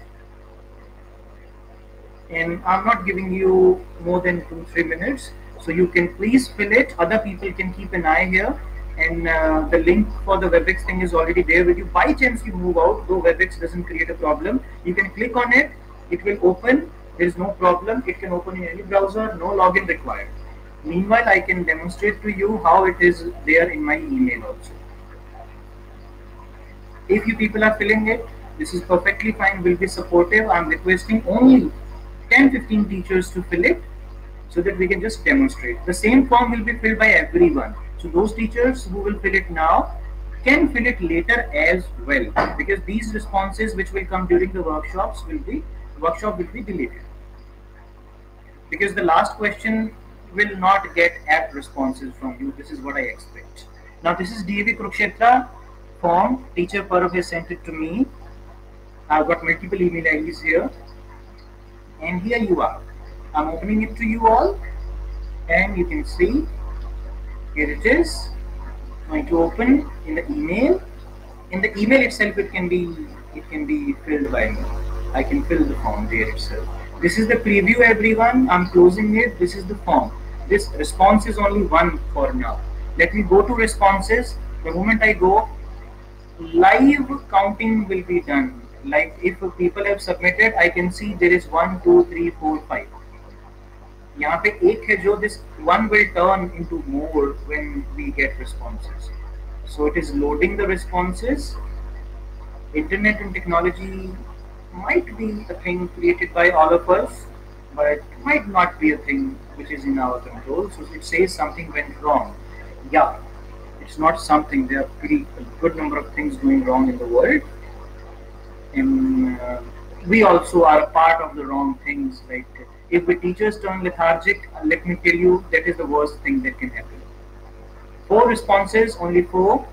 And I'm not giving you more than two, three minutes So you can please fill it. Other people can keep an eye here. And uh, the link for the WebEx thing is already there with you. By chance you move out, though WebEx doesn't create a problem, you can click on it. It will open. There is no problem. It can open in any browser. No login required. Meanwhile, I can demonstrate to you how it is there in my email also. If you people are filling it, this is perfectly fine. We'll be supportive. I'm requesting only 10-15 teachers to fill it so that we can just demonstrate. The same form will be filled by everyone. So those teachers who will fill it now can fill it later as well because these responses which will come during the workshops will be workshop will be deleted because the last question will not get apt responses from you. This is what I expect. Now this is DAV Kurukshetra form. Teacher Parav has sent it to me. I've got multiple email IDs here. And here you are. I'm opening it to you all. And you can see, here it is. Going to open in the email. In the email itself, it can be it can be filled by me. I can fill the form there itself. This is the preview everyone. I'm closing it. This is the form. This response is only one for now. Let me go to responses. The moment I go, live counting will be done. Like if people have submitted, I can see there is one, two, three, four, five. यहाँ पे एक है जो this one will turn into more when we get responses. So it is loading the responses. Internet and technology might be a thing created by all of us, but might not be a thing which is in our control. So it says something went wrong. Yeah, it's not something. There are pretty a good number of things going wrong in the world, and uh, we also are a part of the wrong things. Like if the teachers turn lethargic, let me tell you, that is the worst thing that can happen. Four responses, only four.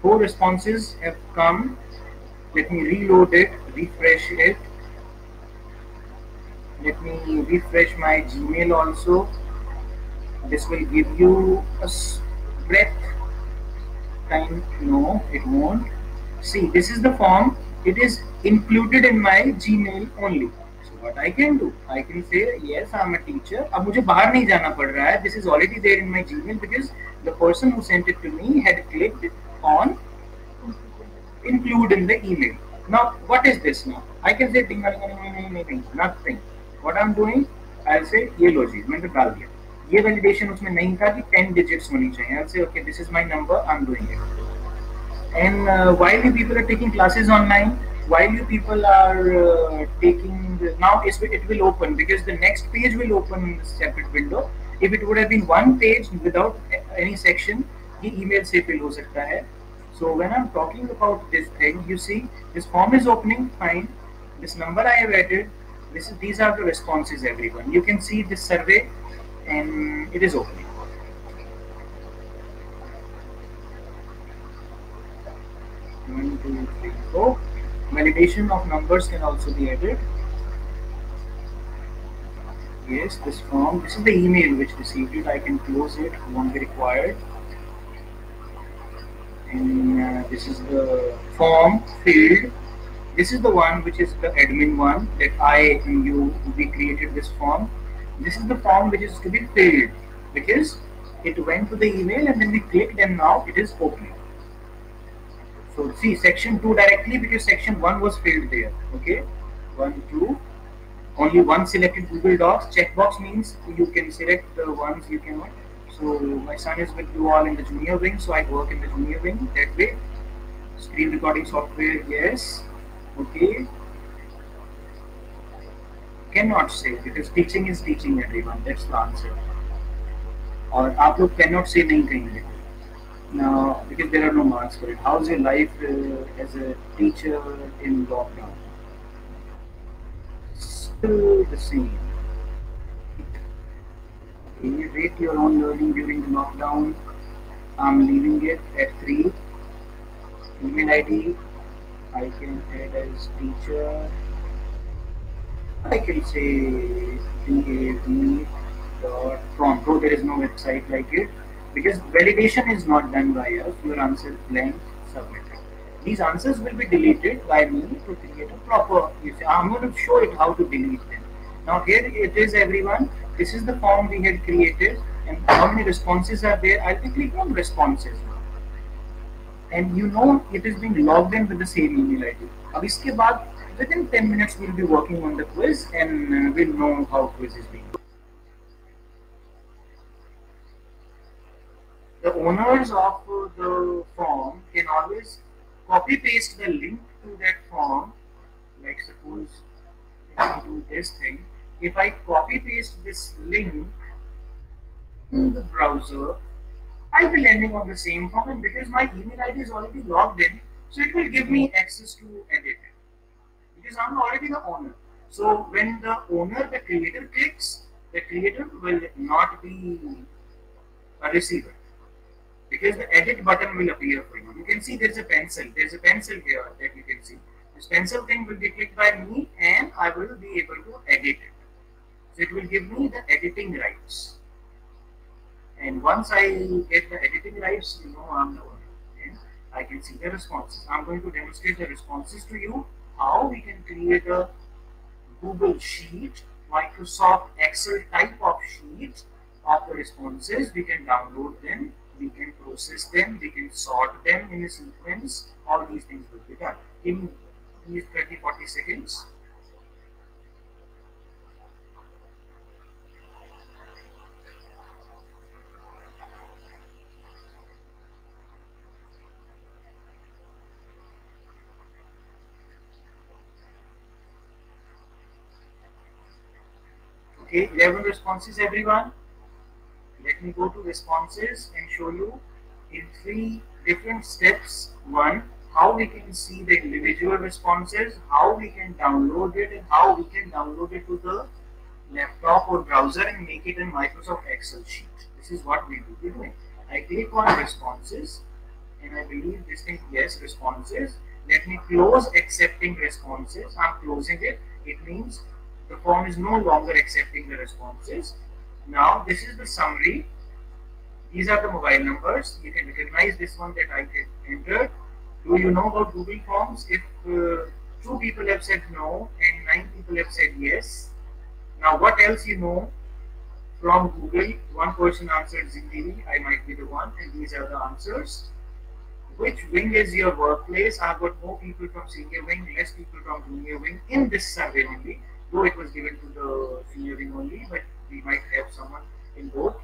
Four responses have come. Let me reload it refresh it. Let me refresh my gmail also. This will give you a breath. Time no it won't. See this is the form. It is included in my gmail only what i can do i can say yes i'm a teacher अब मुझे बाहर नहीं जाना पड़ रहा है this is already there in my gmail because the person who sent it to me had clicked on include in the email. Now, what is this now? I can say ding, ding, ding, ding, ding, ding, nothing. What I'm doing, I'll say ये लो जी मैंने डाल दिया ये validation उसमें नहीं था कि 10 digits होनी चाहिए I'll say okay this is my number I'm doing it and uh, while you people are taking classes online while you people are uh, taking this, now it will open because the next page will open in separate window. If it would have been one page without any section the email se fill ho sakta hai. So when i'm talking about this thing you see this form is opening fine. This number i have added this is these are the responses everyone. You can see this survey and it is opening. One, two, three, four. Validation of numbers can also be added. Yes, this form, this is the email which received it. I can close it, won't be required and uh, this is the form field this is the one which is the admin one that I and you we created this form this is the form which is to be filled because it went to the email and then we clicked and now it is opening so see section 2 directly because section 1 was filled there okay 1 2 only one selected Google Docs checkbox means you can select the ones you cannot so my son is with you all in the junior wing, so I work in the junior wing that way. Screen recording software, yes. Okay. Cannot say because teaching is teaching everyone. That's the answer. Or आप लोग cannot say नहीं कहेंगे. now, because there are no marks for it. How's your life uh, as a teacher in lockdown? Still the same you rate your own learning during the lockdown? I'm leaving it at 3. Email ID, I can add as teacher. I can say dav.prompt. Though there is no website like it because validation is not done by us. Your answer is blank submitted. These answers will be deleted by me to create a proper. You see, I'm going to show it how to delete them. Now here it is everyone. This is the form we had created and how many responses are there. I'll click on responses and you know it is being logged in with the same email ID. अब इसके बाद within 10 minutes we'll be working on the quiz and uh, we'll know how quiz is being. The owners of uh, the form can always copy paste the link to that form like suppose if I do this thing if I copy paste this link in the browser I'll be landing on the same form and because my email ID is already logged in so it will give me access to edit it because I'm already the owner. So when the owner the creator clicks the creator will not be a receiver because the edit button will appear for you. You can see there's a pencil. There's a pencil here that you can see. This pencil thing will be clicked by me and I will be able to edit it. So it will give me the editing rights. And once I get the editing rights, you know I'm the I can see the responses. I'm going to demonstrate the responses to you. How we can create a Google Sheet, Microsoft Excel type of sheet of the responses. We can download them we can process them, they can sort them in a sequence, all these things will be done in these 30 40 seconds. Okay, 11 responses everyone me go to responses and show you in three different steps. One, how we can see the individual responses, how we can download it and how we can download it to the laptop or browser and make it in Microsoft Excel sheet. This is what we will be doing. I click on responses and I believe this thing, yes, responses. Let me close accepting responses. I'm closing it. It means the form is no longer accepting the responses. Now this is the summary. These are the mobile numbers. You can recognize this one that I entered. Do you know about Google Forms? If uh, two people have said no and nine people have said yes. Now what else you know from Google? One person answered Zindagi. I might be the one and these are the answers. Which wing is your workplace? I've got more people from senior wing, less people from junior wing in this survey only. Though it was given to the senior wing only, but we might have someone in both.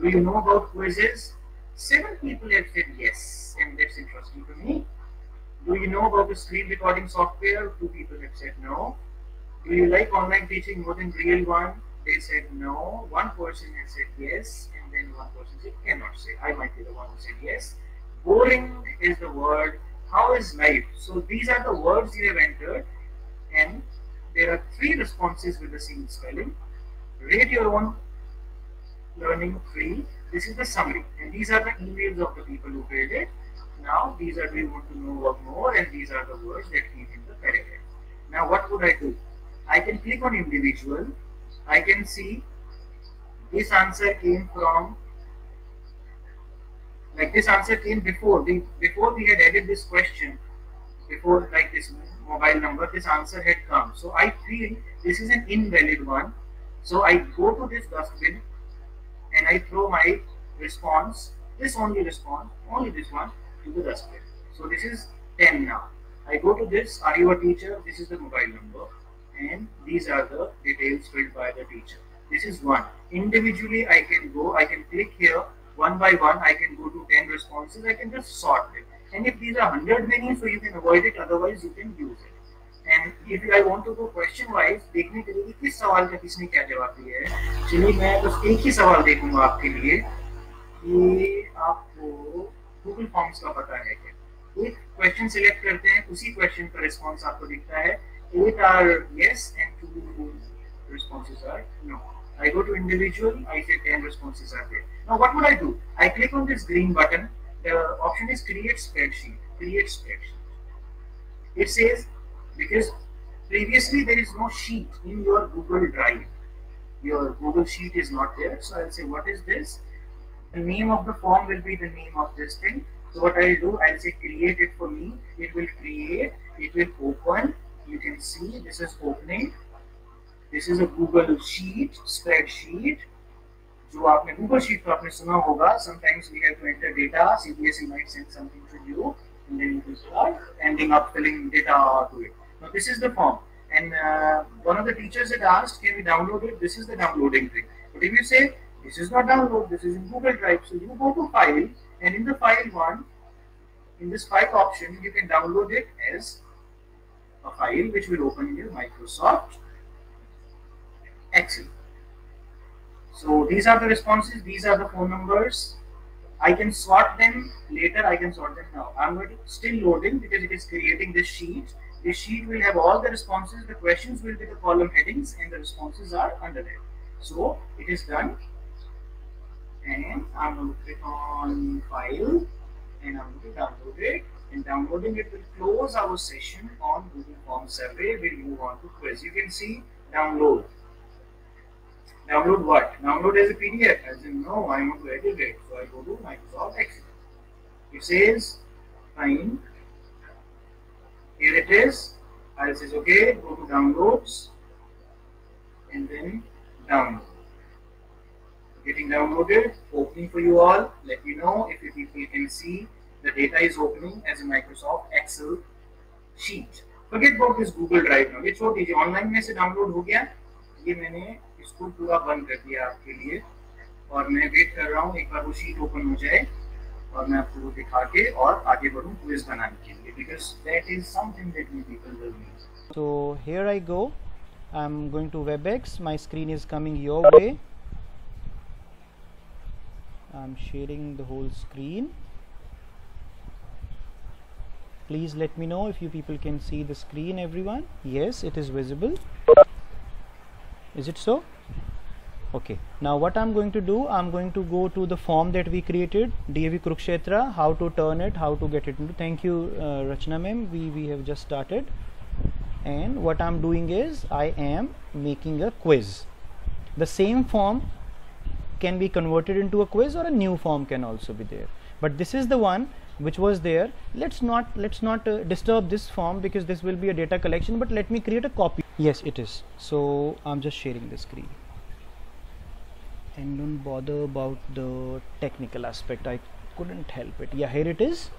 Do you know about Quizizz? Seven people have said yes, and that's interesting to me. Do you know about the screen recording software? Two people have said no. Do you like online teaching more than real one? They said no. One person has said yes, and then one person said cannot say. I might be the one who said yes. Boring is the word. How is life? So these are the words you have entered, and there are three responses with the same spelling. Rate your own learning free. This is the summary, and these are the emails of the people who graded. Now, these are we want to know what more, and these are the words that came in the paragraph. Now, what would I do? I can click on individual. I can see this answer came from like this answer came before the before we had added this question before like this mobile number this answer had come so i feel this is an invalid one so I go to this dustbin and I throw my response, this only response, only this one, to the dustbin. So this is 10 now. I go to this, are you a teacher? This is the mobile number. And these are the details filled by the teacher. This is one. Individually, I can go, I can click here, one by one, I can go to 10 responses, I can just sort it. And if these are 100 many, so you can avoid it, otherwise you can use it. And if I want to go question wise देखने के लिए किस सवाल का किसने क्या जवाब दिया है चलिए मैं बस एक ही सवाल देखूँगा आपके लिए कि आपको गूगल फॉर्म्स का पता है क्या एक क्वेश्चन सिलेक्ट करते हैं उसी क्वेश्चन का रिस्पांस आपको दिखता है eight are yes and two responses are no. I go to individual, I say 10 responses are there. Now what would I do? I click on this green button. The option is create spreadsheet. Create spreadsheet. It says because previously there is no sheet in your Google Drive. Your Google Sheet is not there. So I'll say, what is this? The name of the form will be the name of this thing. So what I'll do, I'll say create it for me. It will create, it will open. You can see this is opening. This is a Google sheet spreadsheet जो आपने Google sheet पर आपने सुना होगा sometimes we have to enter data cbse might send something to you and then you start ending up filling data to it now this is the form and uh, one of the teachers had asked can we download it this is the downloading thing but if you say this is not download this is in google drive so you go to file and in the file one in this file option you can download it as a file which will open in your microsoft excel so these are the responses, these are the phone numbers. I can sort them later, I can sort them now. I'm going to still loading because it is creating this sheet. This sheet will have all the responses, the questions will be the column headings and the responses are under there. So it is done and I'm going to click on file and I'm going to download it and downloading it will close our session on Google Form Survey. We'll move on to quiz. You can see download Download what? Download as a PDF. As in, no, I want to edit it. So I go to Microsoft Excel. It says, fine. Here it is. I says, okay, go to downloads and then download. Getting downloaded, opening for you all. Let me know if you people can see the data is opening as a Microsoft Excel sheet. Forget about this Google Drive now. ये छोड़ दीजिए online में से download हो गया ये मैंने इसको पूरा बंद कर दिया आपके लिए और मैं वेट कर रहा हूँ एक बार वो शीट ओपन हो जाए और मैं आपको वो दिखा के और आगे बढ़ू क्विज बनाने के लिए because that is something that me people will mean so here I go I am going to Webex my screen is coming your way I am sharing the whole screen please let me know if you people can see the screen, everyone. Yes, it is visible. Is it so? Okay. Now what I'm going to do I'm going to go to the form that we created DAV Kurukshetra how to turn it how to get it into thank you uh, Rachna ma'am. We, we have just started. And what I'm doing is I am making a quiz. The same form can be converted into a quiz or a new form can also be there. But this is the one which was there. Let's not let's not uh, disturb this form because this will be a data collection but let me create a copy. Yes it is. So I'm just sharing the screen and don't bother about the technical aspect. I couldn't help it. Yeah here it is.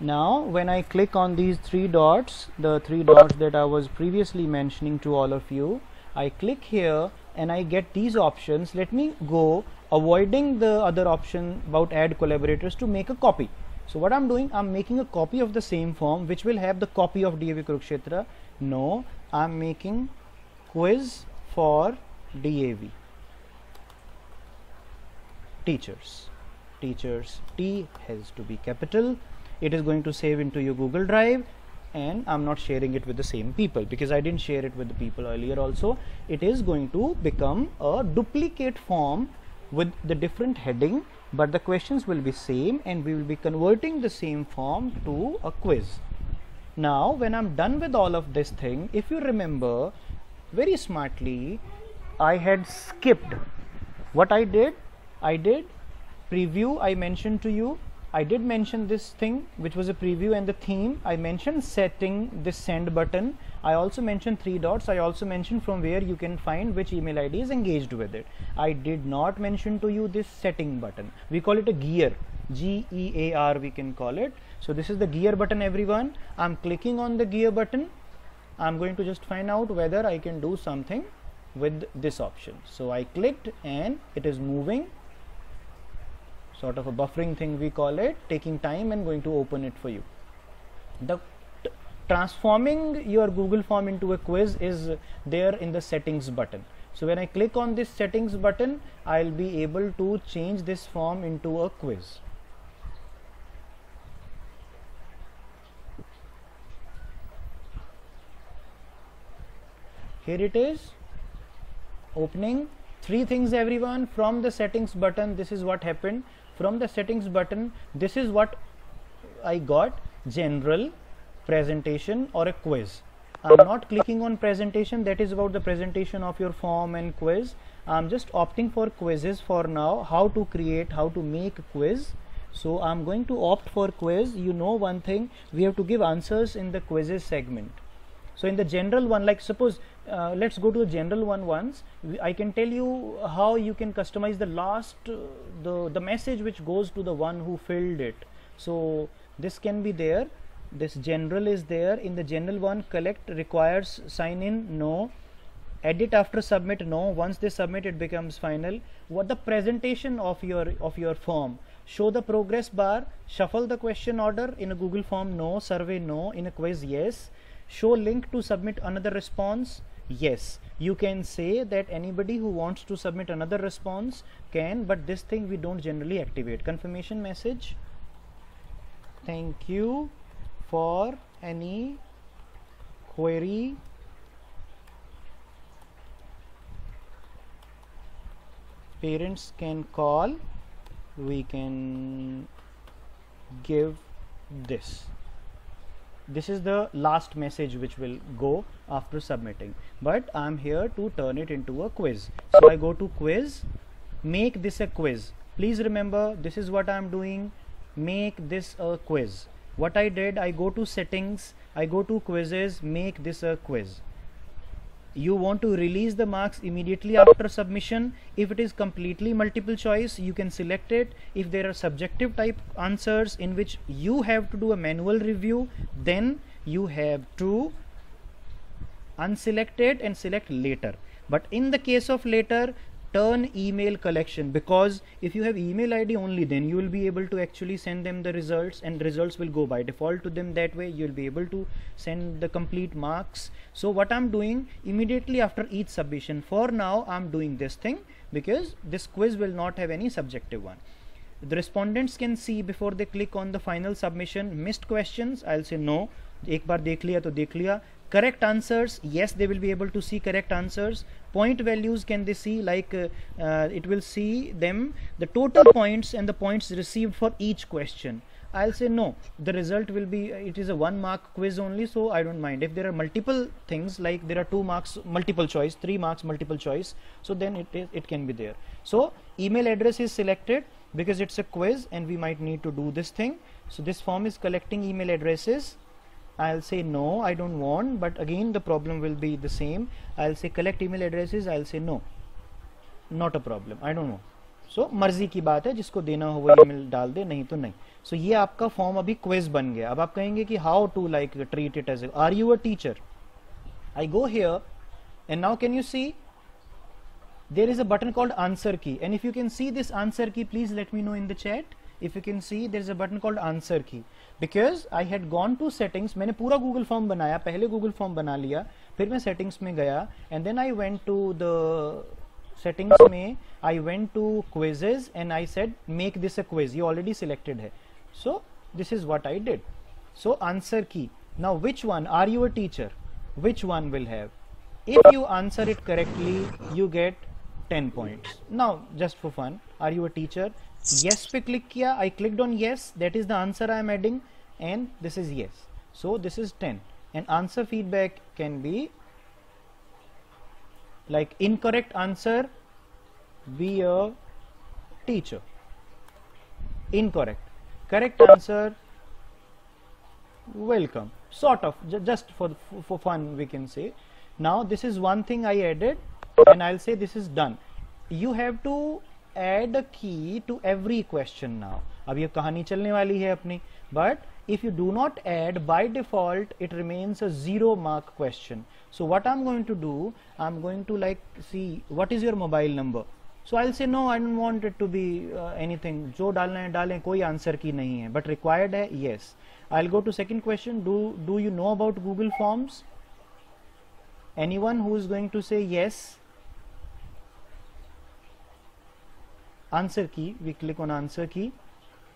Now when I click on these three dots the three dots that I was previously mentioning to all of you I click here and I get these options. Let me go avoiding the other option about add collaborators to make a copy. So what I'm doing I'm making a copy of the same form which will have the copy of DAV Kurukshetra. No I'm making quiz for DAV teachers. Teachers T has to be capital. It is going to save into your Google Drive. And I'm not sharing it with the same people because I didn't share it with the people earlier also. It is going to become a duplicate form with the different heading but the questions will be same and we will be converting the same form to a quiz. Now when I'm done with all of this thing if you remember very smartly I had skipped what I did I did. Preview I mentioned to you. I did mention this thing which was a preview and the theme. I mentioned setting this send button. I also mentioned three dots. I also mentioned from where you can find which email ID is engaged with it. I did not mention to you this setting button. We call it a gear. G E A R we can call it. So this is the gear button everyone. I'm clicking on the gear button. I'm going to just find out whether I can do something with this option. So I clicked and it is moving sort of a buffering thing we call it taking time and going to open it for you. The transforming your google form into a quiz is there in the settings button. So when i click on this settings button i'll be able to change this form into a quiz. Here it is. Opening. Three things everyone. From the settings button this is what happened from the settings button this is what I got general presentation or a quiz. I'm not clicking on presentation that is about the presentation of your form and quiz. I'm just opting for quizzes for now how to create how to make a quiz. So I'm going to opt for quiz. You know one thing we have to give answers in the quizzes segment. So in the general one like suppose uh, let's go to the general one once. I can tell you how you can customize the last uh, the the message which goes to the one who filled it. So this can be there. This general is there. In the general one collect requires sign in no. Edit after submit no. Once they submit it becomes final. What the presentation of your of your form? Show the progress bar. Shuffle the question order. In a google form no. Survey no. In a quiz yes. Show link to submit another response yes you can say that anybody who wants to submit another response can but this thing we don't generally activate. Confirmation message. Thank you for any query. Parents can call. We can give this. This is the last message which will go after submitting. But I'm here to turn it into a quiz. So I go to quiz. Make this a quiz. Please remember this is what I'm doing. Make this a quiz. What I did I go to settings. I go to quizzes. Make this a quiz. You want to release the marks immediately after submission. If it is completely multiple choice you can select it. If there are subjective type answers in which you have to do a manual review then you have to unselect it and select later but in the case of later turn email collection because if you have email id only then you will be able to actually send them the results and results will go by default to them that way you'll be able to send the complete marks so what i'm doing immediately after each submission for now i'm doing this thing because this quiz will not have any subjective one the respondents can see before they click on the final submission missed questions i'll say no एक बार देख लिया तो देख लिया correct answers yes they will be able to see correct answers. Point values can they see like uh, uh, it will see them the total points and the points received for each question. I'll say no the result will be it is a one mark quiz only so I don't mind. If there are multiple things like there are two marks multiple choice three marks multiple choice so then it is it can be there. So email address is selected because it's a quiz and we might need to do this thing. So this form is collecting email addresses I'll say no I don't want but again the problem will be the same I'll say collect email addresses I'll say no not a problem I don't know so so, मर्जी की बात है जिसको देना हो वो email डाल दे नहीं तो नहीं सो so, ये आपका फॉर्म अभी क्विज बन गया अब आप कहेंगे कि how to like treat it as are you a teacher I go here and now can you C there is a button called answer key and if you can see this answer key please let me know in the chat If you can see there is a button called answer key because I had gone to settings मैंने पूरा Google form बनाया पहले Google form बना लिया फिर मैं settings में गया and then I went to the settings में I went to quizzes and I set make this a quiz you already selected है. So this is what I did so answer key now which one are you a teacher which one will have if you answer it correctly you get ten point now just for fun are you a teacher yes पे click किया I clicked on yes that is the answer I am adding and this is yes so this is 10 and answer feedback can be like incorrect answer be a teacher incorrect correct answer welcome sort of just for for fun we can say now this is one thing I added and I'll say this is done you have to add a key to every question now अब ये कहानी चलने वाली है अपनी but if you do not add by default it remains a zero mark question so what I'm going to do I'm going to like see what is your mobile number so I'll say no I don't want it to be uh, anything जो डालना है डालें कोई answer की नहीं है but required है yes I'll go to second question do do you know about Google Forms anyone who is going to say yes answer key. We click on answer key.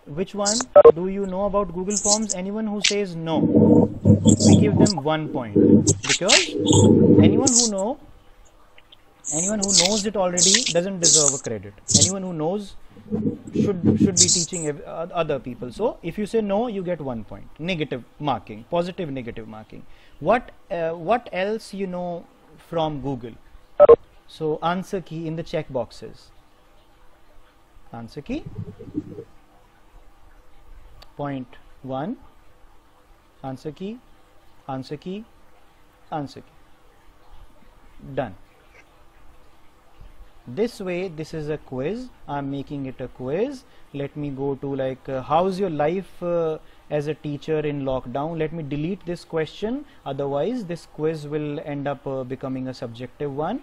Which one? Do you know about google forms? Anyone who says no we give them one point. Because anyone who know anyone who knows it already doesn't deserve a credit. Anyone who knows should should be teaching other people. So if you say no you get one point. Negative marking positive negative marking. What uh, what else you know from google? So answer key in the check boxes answer key. Point 1 answer key answer key answer key. Done. This way this is a quiz. I'm making it a quiz. Let me go to like uh, how's your life uh, as a teacher in lockdown? Let me delete this question. Otherwise this quiz will end up uh, becoming a subjective one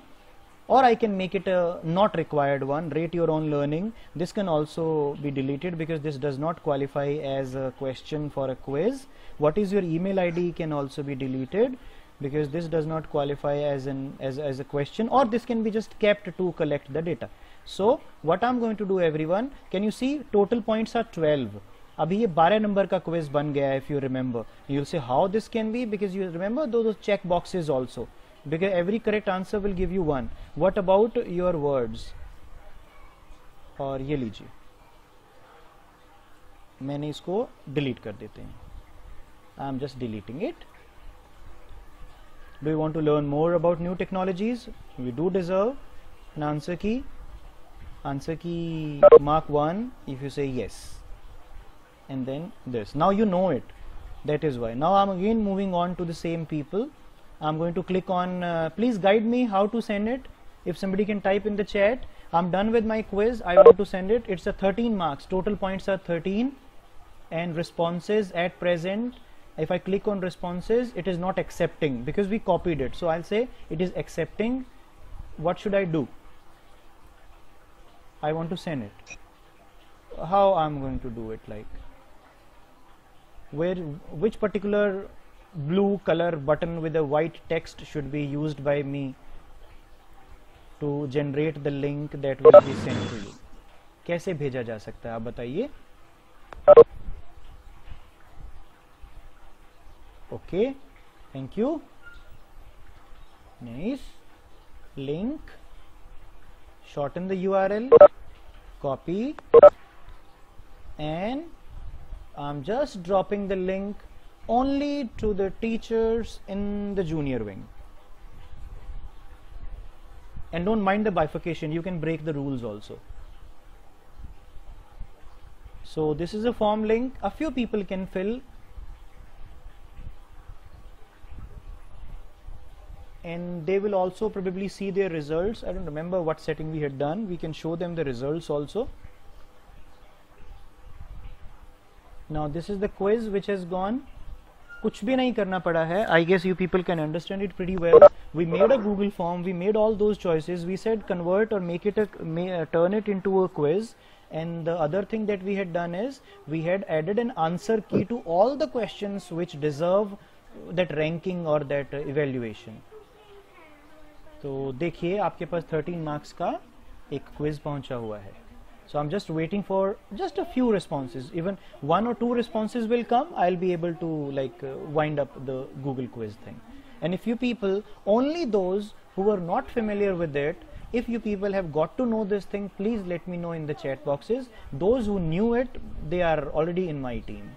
or I can make it a not required one rate your own learning this can also be deleted because this does not qualify as a question for a quiz what is your email ID can also be deleted because this does not qualify as an as, as a question or this can be just kept to collect the data so what I'm going to do everyone can you see total points are 12 अभी ये 12 number का quiz बन गया है if you remember you will say how this can be because you remember दो check boxes also because every correct answer will give you one what about your words और ये लीजिए मैंने इसको डिलीट कर देते हैं I am just deleting it do you want to learn more about new technologies we do deserve an answer key answer key mark 1 if you say yes and then this now you know it that is why now i'm again moving on to the same people i'm going to click on uh, please guide me how to send it. If somebody can type in the chat i'm done with my quiz. I want to send it. It's a 13 marks. Total points are 13 and responses at present if I click on responses it is not accepting because we copied it. So I'll say it is accepting. What should I do? I want to send it. How I'm going to do it like where which particular blue color button with a white text should be used by me to generate the link that will be sent to you कैसे भेजा जा सकता है आप बताइए okay thank you nice link shorten the url copy and i'm just dropping the link only to the teachers in the junior wing. And don't mind the bifurcation you can break the rules also. So this is a form link a few people can fill. And they will also probably see their results. I don't remember what setting we had done. We can show them the results also. Now this is the quiz which has gone कुछ भी नहीं करना पड़ा है I guess you people can understand it pretty well we made a Google form we made all those choices we said convert और make it turn it into a quiz and the other thing that we had done is we had added an answer key to all the questions which deserve that ranking or that evaluation तो देखिए आपके पास 13 marks का एक quiz पहुँचा हुआ है so i'm just waiting for just a few responses. Even one or two responses will come. I'll be able to like uh, wind up the google quiz thing. And if you people only those who are not familiar with it if you people have got to know this thing please let me know in the chat boxes. Those who knew it they are already in my team.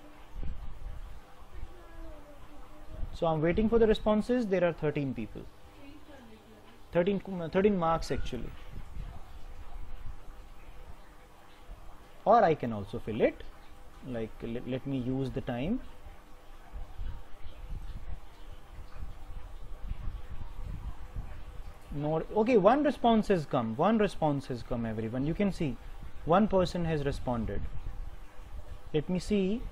So i'm waiting for the responses. There are 13 people. 13, 13 marks actually or I can also fill it. Like let, let me use the time. No okay one response has come. One response has come everyone. You can see. One person has responded. Let me see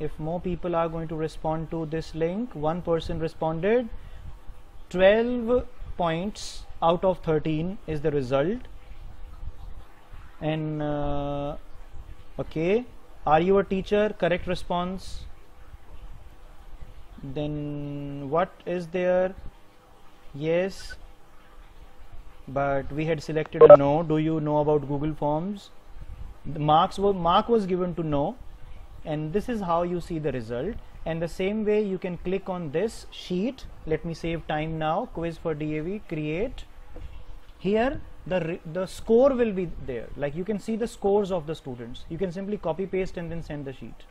if more people are going to respond to this link. One person responded. 12 points out of 13 is the result. And uh, okay. Are you a teacher? Correct response. Then what is there? Yes. But we had selected no. Do you know about google forms? The marks were mark was given to no. And this is how you see the result. And the same way you can click on this sheet. Let me save time now. Quiz for DAV create. Here the the score will be there like you can see the scores of the students you can simply copy paste and then send the sheet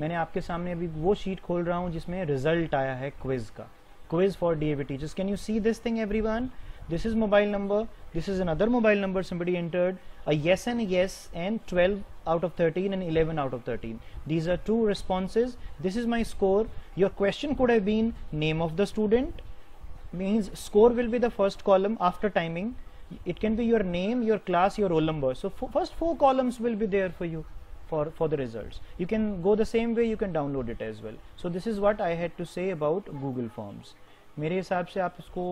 मैंने आपके सामने अभी वो sheet खोल रहा हूँ जिसमें result आया है क्विज का quiz for DAV teachers can you see this thing everyone this is mobile number this is another mobile number somebody entered a yes and a yes and 12 out of 13 and 11 out of 13 these are two responses this is my score your question could have been name of the student means score will be the first column after timing it can be your name your class your roll number so first four columns will be there for you for for the results you can go the same way you can download it as well so this is what i had to say about google forms हिसाब से आप इसको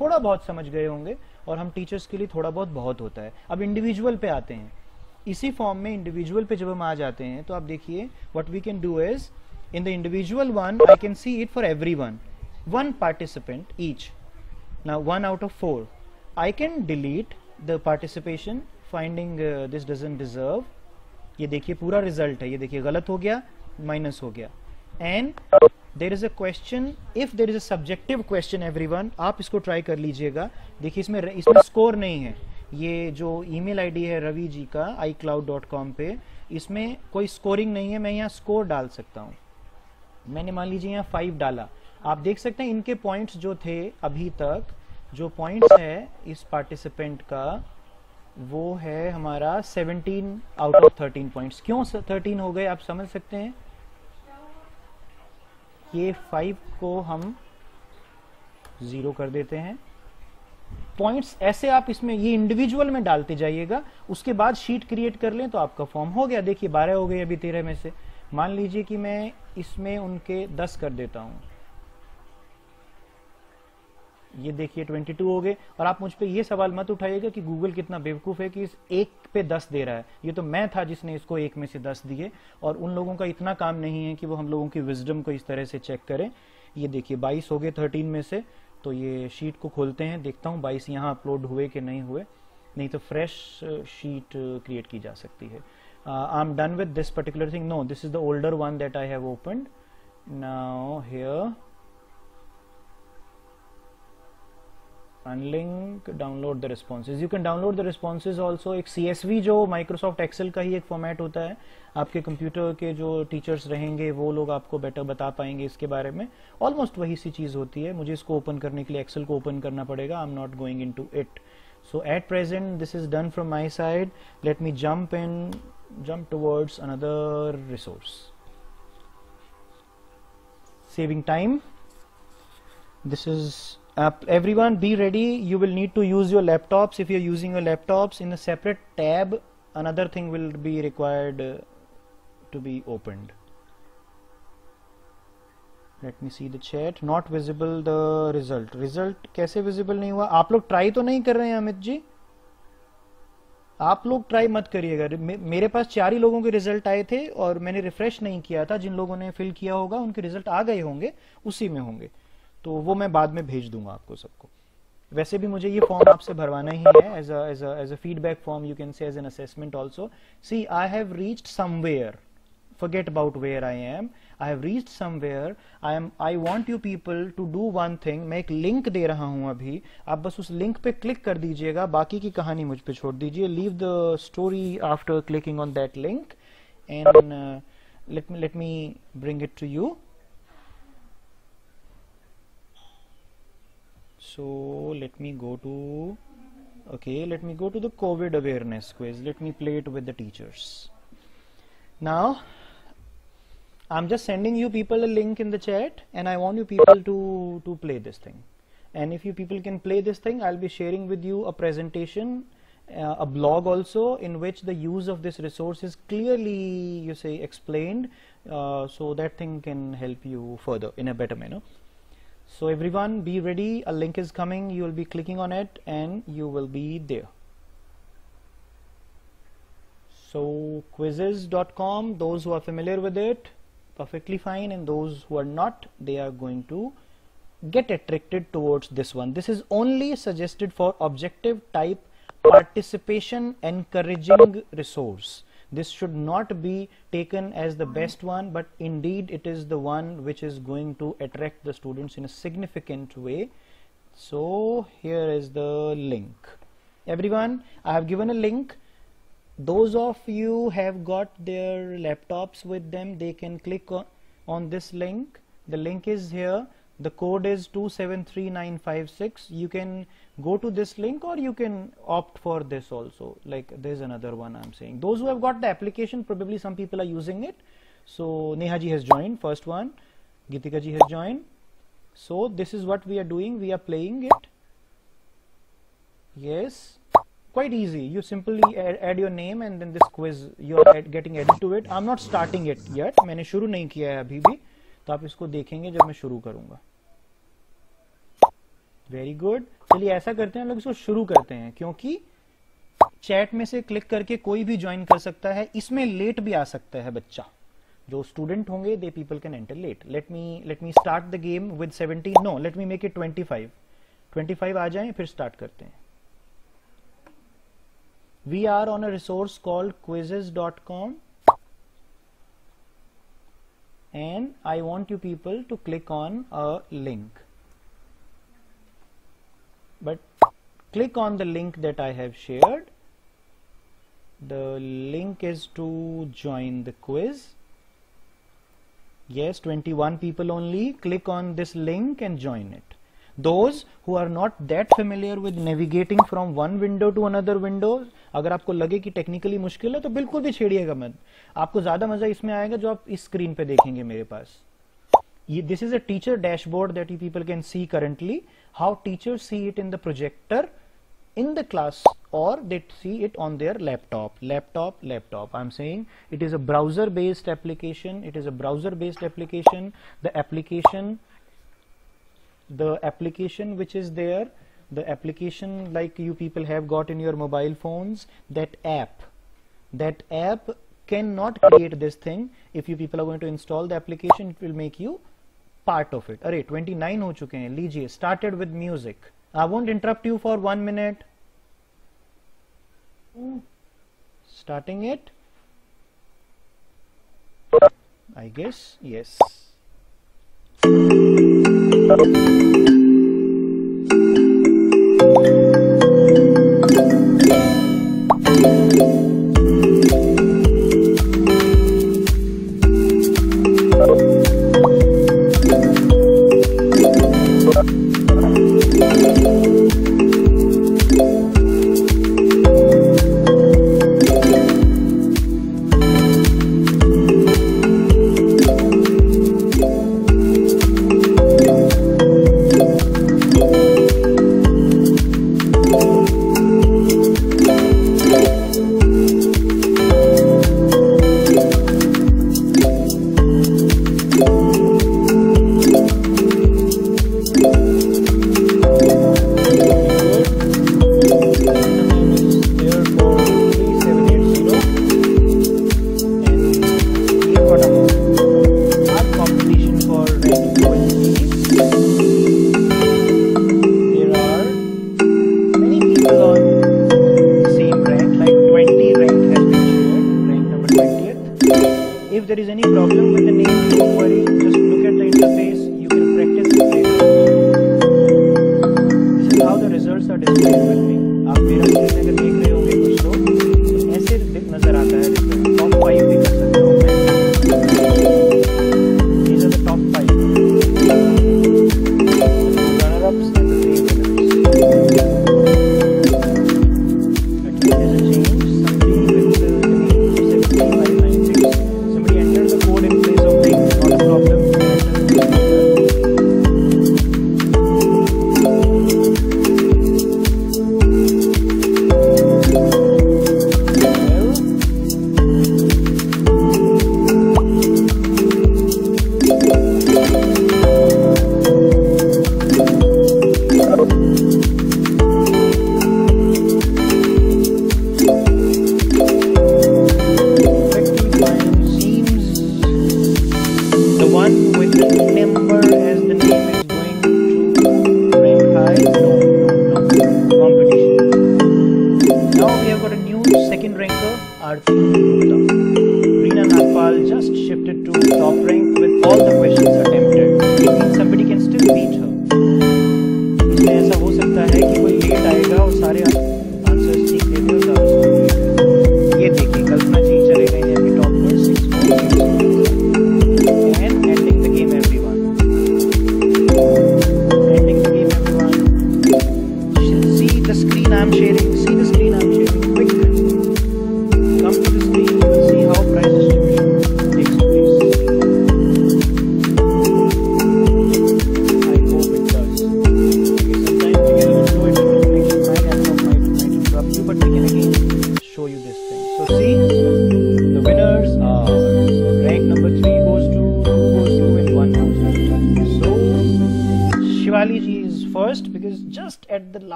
थोड़ा बहुत समझ गए होंगे और हम टीचर्स के लिए थोड़ा बहुत बहुत होता है अब इंडिविजुअल पे आते हैं इसी फॉर्म में इंडिविजुअल पे जब हम आ जाते हैं तो आप देखिए what we can do is in the individual one I can see it for every one one participant each now one out of four. I can delete the participation finding uh, this doesn't deserve. ये देखिए पूरा result है। ये देखिए गलत हो गया minus हो गया. And there is a question if there is a subjective question everyone आप इसको ट्राई कर लीजिएगा। देखिए इसमें इसमें स्कोर नहीं है। ये जो ईमेल आईडी है रवि जी का आई क्लाउड डॉट कॉम पे इसमें कोई स्कोरिंग नहीं है। मैं यहाँ स्कोर डाल सकता हूँ। मैंने मान लीजिए यहाँ फाइव डाला। आप देख सकते हैं इनके पॉइंट्स जो थे अभी तक, जो पॉइंट्स है इस पार्टिसिपेंट का, वो है हमारा 17 आउट ऑफ़ 13 पॉइंट्स क्यों 13 हो गए? आप समझ सकते हैं? ये 5 को हम ज़ीरो कर देते हैं। पॉइंट्स ऐसे आप इसमें, ये इंडिविजुअल में डालते जाइएगा। उसके बाद शीट क्रिएट कर लें तो आपका फॉर्म हो गया। देखिए 12 हो गए अभी तेरह में से। मान लीजिए कि मैं इसमें उनके 10 कर देता हूँ। ये देखिए 22 हो गए। और आप मुझ पे ये सवाल मत उठाइएगा कि गूगल कितना बेवकूफ़ है कि इस एक पे 10 दे रहा है। ये तो मैं था जिसने इसको एक में से 10 दिए। और उन लोगों का इतना काम नहीं है कि वो हम लोगों की विजडम को इस तरह से चेक करें। ये देखिए 22 हो गए 13 में से। तो ये शीट को खोलते हैं, देखता हूँ 22 यहाँ अपलोड हुए कि नहीं हुए। नहीं तो फ्रेश शीट क्रिएट की जा सकती है। I am done with this particular thing no this is the older one that I have opened now here unlink download the responses you can download the responses also एक C S V जो Microsoft Excel का ही एक format होता है। आपके computer के जो टीचर्स रहेंगे, वो लोग आपको बेटर बता पाएँगे इसके बारे में। ऑलमोस्ट वही सी चीज़ होती है। मुझे इसको ओपन करने के लिए एक्सेल को ओपन करना पड़ेगा। I am not going into it so at present this is done from my side let me jump in jump towards another resource saving time this is uh, everyone be ready you will need to use your laptops if you're using your laptops in a separate tab another thing will be required uh, to be opened let me see the chat not visible the result result कैसे visible नहीं हुआ आप लोग try तो नहीं कर रहे हैं अमित जी आप लोग ट्राई मत करिएगा मेरे पास चार ही लोगों के रिज़ल्ट आए थे और मैंने रिफ्रेश नहीं किया था जिन लोगों ने फिल किया होगा उनके रिज़ल्ट आ गए होंगे उसी में होंगे तो वो मैं बाद में भेज दूँगा आपको सबको वैसे भी मुझे ये फॉर्म आपसे भरवाना ही है as as as a feedback form you can say as an assessment also see I have reached somewhere forget about where I am. I have reached somewhere. I am. I want you people to do one thing. मैं एक link दे रहा हूँ अभी आप बस उस link पे click कर दीजिएगा बाकी की कहानी मुझ पे छोड़ दीजिए leave the story after clicking on that link and me, let me bring it to you so let me go to okay let me go to the COVID awareness quiz. Let me play it with the teachers. Now I'm just sending you people a link in the chat and I want you people to to play this thing. And if you people can play this thing I'll be sharing with you a presentation uh, a blog also in which the use of this resource is clearly you say explained uh, so that thing can help you further in a better manner so everyone be ready. A link is coming. You will be clicking on it and you will be there. So Quizizz.com those who are familiar with it perfectly fine. And those who are not they are going to get attracted towards this one. This is only suggested for objective type participation encouraging resource this should not be taken as the best one but indeed it is the one which is going to attract the students in a significant way. So here is the link. Everyone I have given a link. Those of you have got their laptops with them they can click on, on this link. The link is here the code is 273956 you can go to this link or you can opt for this also like there's another one I'm saying those who have got the application probably some people are using it so Neha ji has joined first one Gitika ji has joined so this is what we are doing we are playing it yes quite easy you simply add, add your name and then this quiz you're add, getting added to it i'm not starting it yet मैंने शुरू नहीं किया है अभी भी तो आप इसको देखेंगे जब मैं शुरू करूँगा। वेरी गुड चलिए, ऐसा करते हैं लोग इसको शुरू करते हैं, क्योंकि चैट में से क्लिक करके कोई भी ज्वाइन कर सकता है। इसमें लेट भी आ सकता है बच्चा। जो स्टूडेंट होंगे they people can enter let let me let me start the game with 17 no let me make it 25 25 आ जाएँ, फिर स्टार्ट करते हैं। We are on are resource a resource dot quizzes.com and I want you people to click on a link. But click on the link that I have shared. The link is to join the quiz. Yes 21 people only. Click on this link and join it. Those who are not that familiar with navigating from one window to another window अगर आपको लगे कि technically मुश्किल है तो बिल्कुल भी छेड़िएगा मत। आपको ज़्यादा मज़ा इसमें आएगा जो आप इस स्क्रीन पे देखेंगे मेरे पास। ये this is a teacher dashboard that you people can see currently how teacher see it in the projector in the class और they see it on their laptop laptop laptop I am saying it is a browser based application it is a browser based application the application the application which is there the application like you people have got in your mobile phones that app. That app cannot create this thing. If you people are going to install the application it will make you part of it. Array 29 ho chuke hain. Lijiye started with music. I won't interrupt you for 1 minute. Starting it? I guess yes.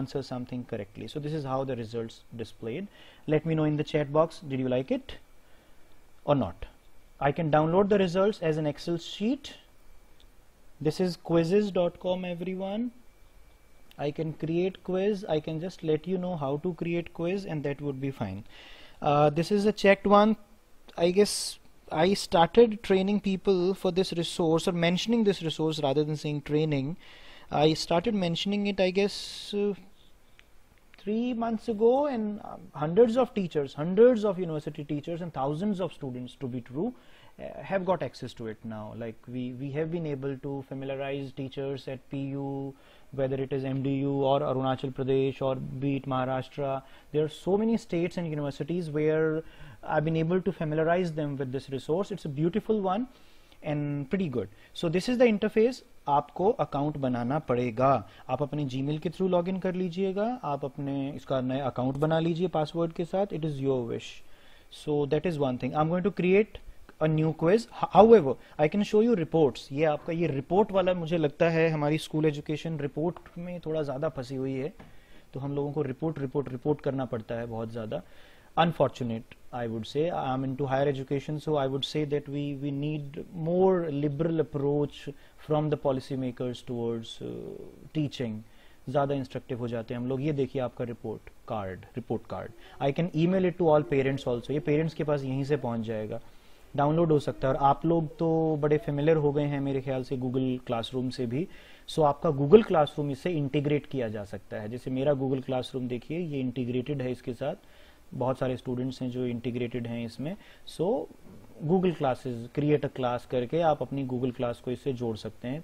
Answer something correctly. So this is how the results displayed. Let me know in the chat box. Did you like it or not? I can download the results as an Excel sheet. This is Quizizz.com everyone. I can create quiz. I can just let you know how to create quiz and that would be fine. Uh, this is a checked one. I guess I started training people for this resource or mentioning this resource rather than saying training. I started mentioning it, I guess, uh, three months ago, and um, hundreds of teachers, hundreds of university teachers, and thousands of students, to be true, uh, have got access to it now. Like we we have been able to familiarize teachers at PU, whether it is MDU or Arunachal Pradesh or be it Maharashtra. There are so many states and universities where I've been able to familiarize them with this resource. It's a beautiful one and pretty good. So this is the interface. आपको account बनाना पड़ेगा। आप अपने Gmail के through login कर लीजिएगा। आप अपने इसका नया अकाउंट बना लीजिए पासवर्ड के साथ। It is your wish so that is one thing I am going to create a new quiz however I can show you reports ये आपका ये रिपोर्ट वाला मुझे लगता है हमारी स्कूल एजुकेशन रिपोर्ट में थोड़ा ज़्यादा फंसी हुई है। तो हम लोगों को रिपोर्ट रिपोर्ट रिपोर्ट करना पड़ता है बहुत ज़्यादा। Unfortunate i would say. I'm into higher education so i would say that we we need more liberal approach from the policy makers towards uh, teaching. ज़्यादा इंस्ट्रक्टिव हो जाते हैं हम लोग। ये देखिए आपका report card report card I can email it to all parents also ये पेरेंट्स के पास यहीं से पहुँच जाएगा। डाउनलोड हो सकता है। और आप लोग तो बड़े फेमिलियर हो गए हैं मेरे ख्याल से गूगल क्लासरूम से भी। सो आपका गूगल क्लासरूम इससे इंटीग्रेट किया जा सकता है। जैसे मेरा गूगल क्लासरूम देखिए ये इंटीग्रेटेड है इसके साथ। बहुत सारे स्टूडेंट्स हैं जो इंटीग्रेटेड हैं इसमें। So Google classes create a class करके आप अपनी गूगल क्लास को इससे जोड़ सकते हैं।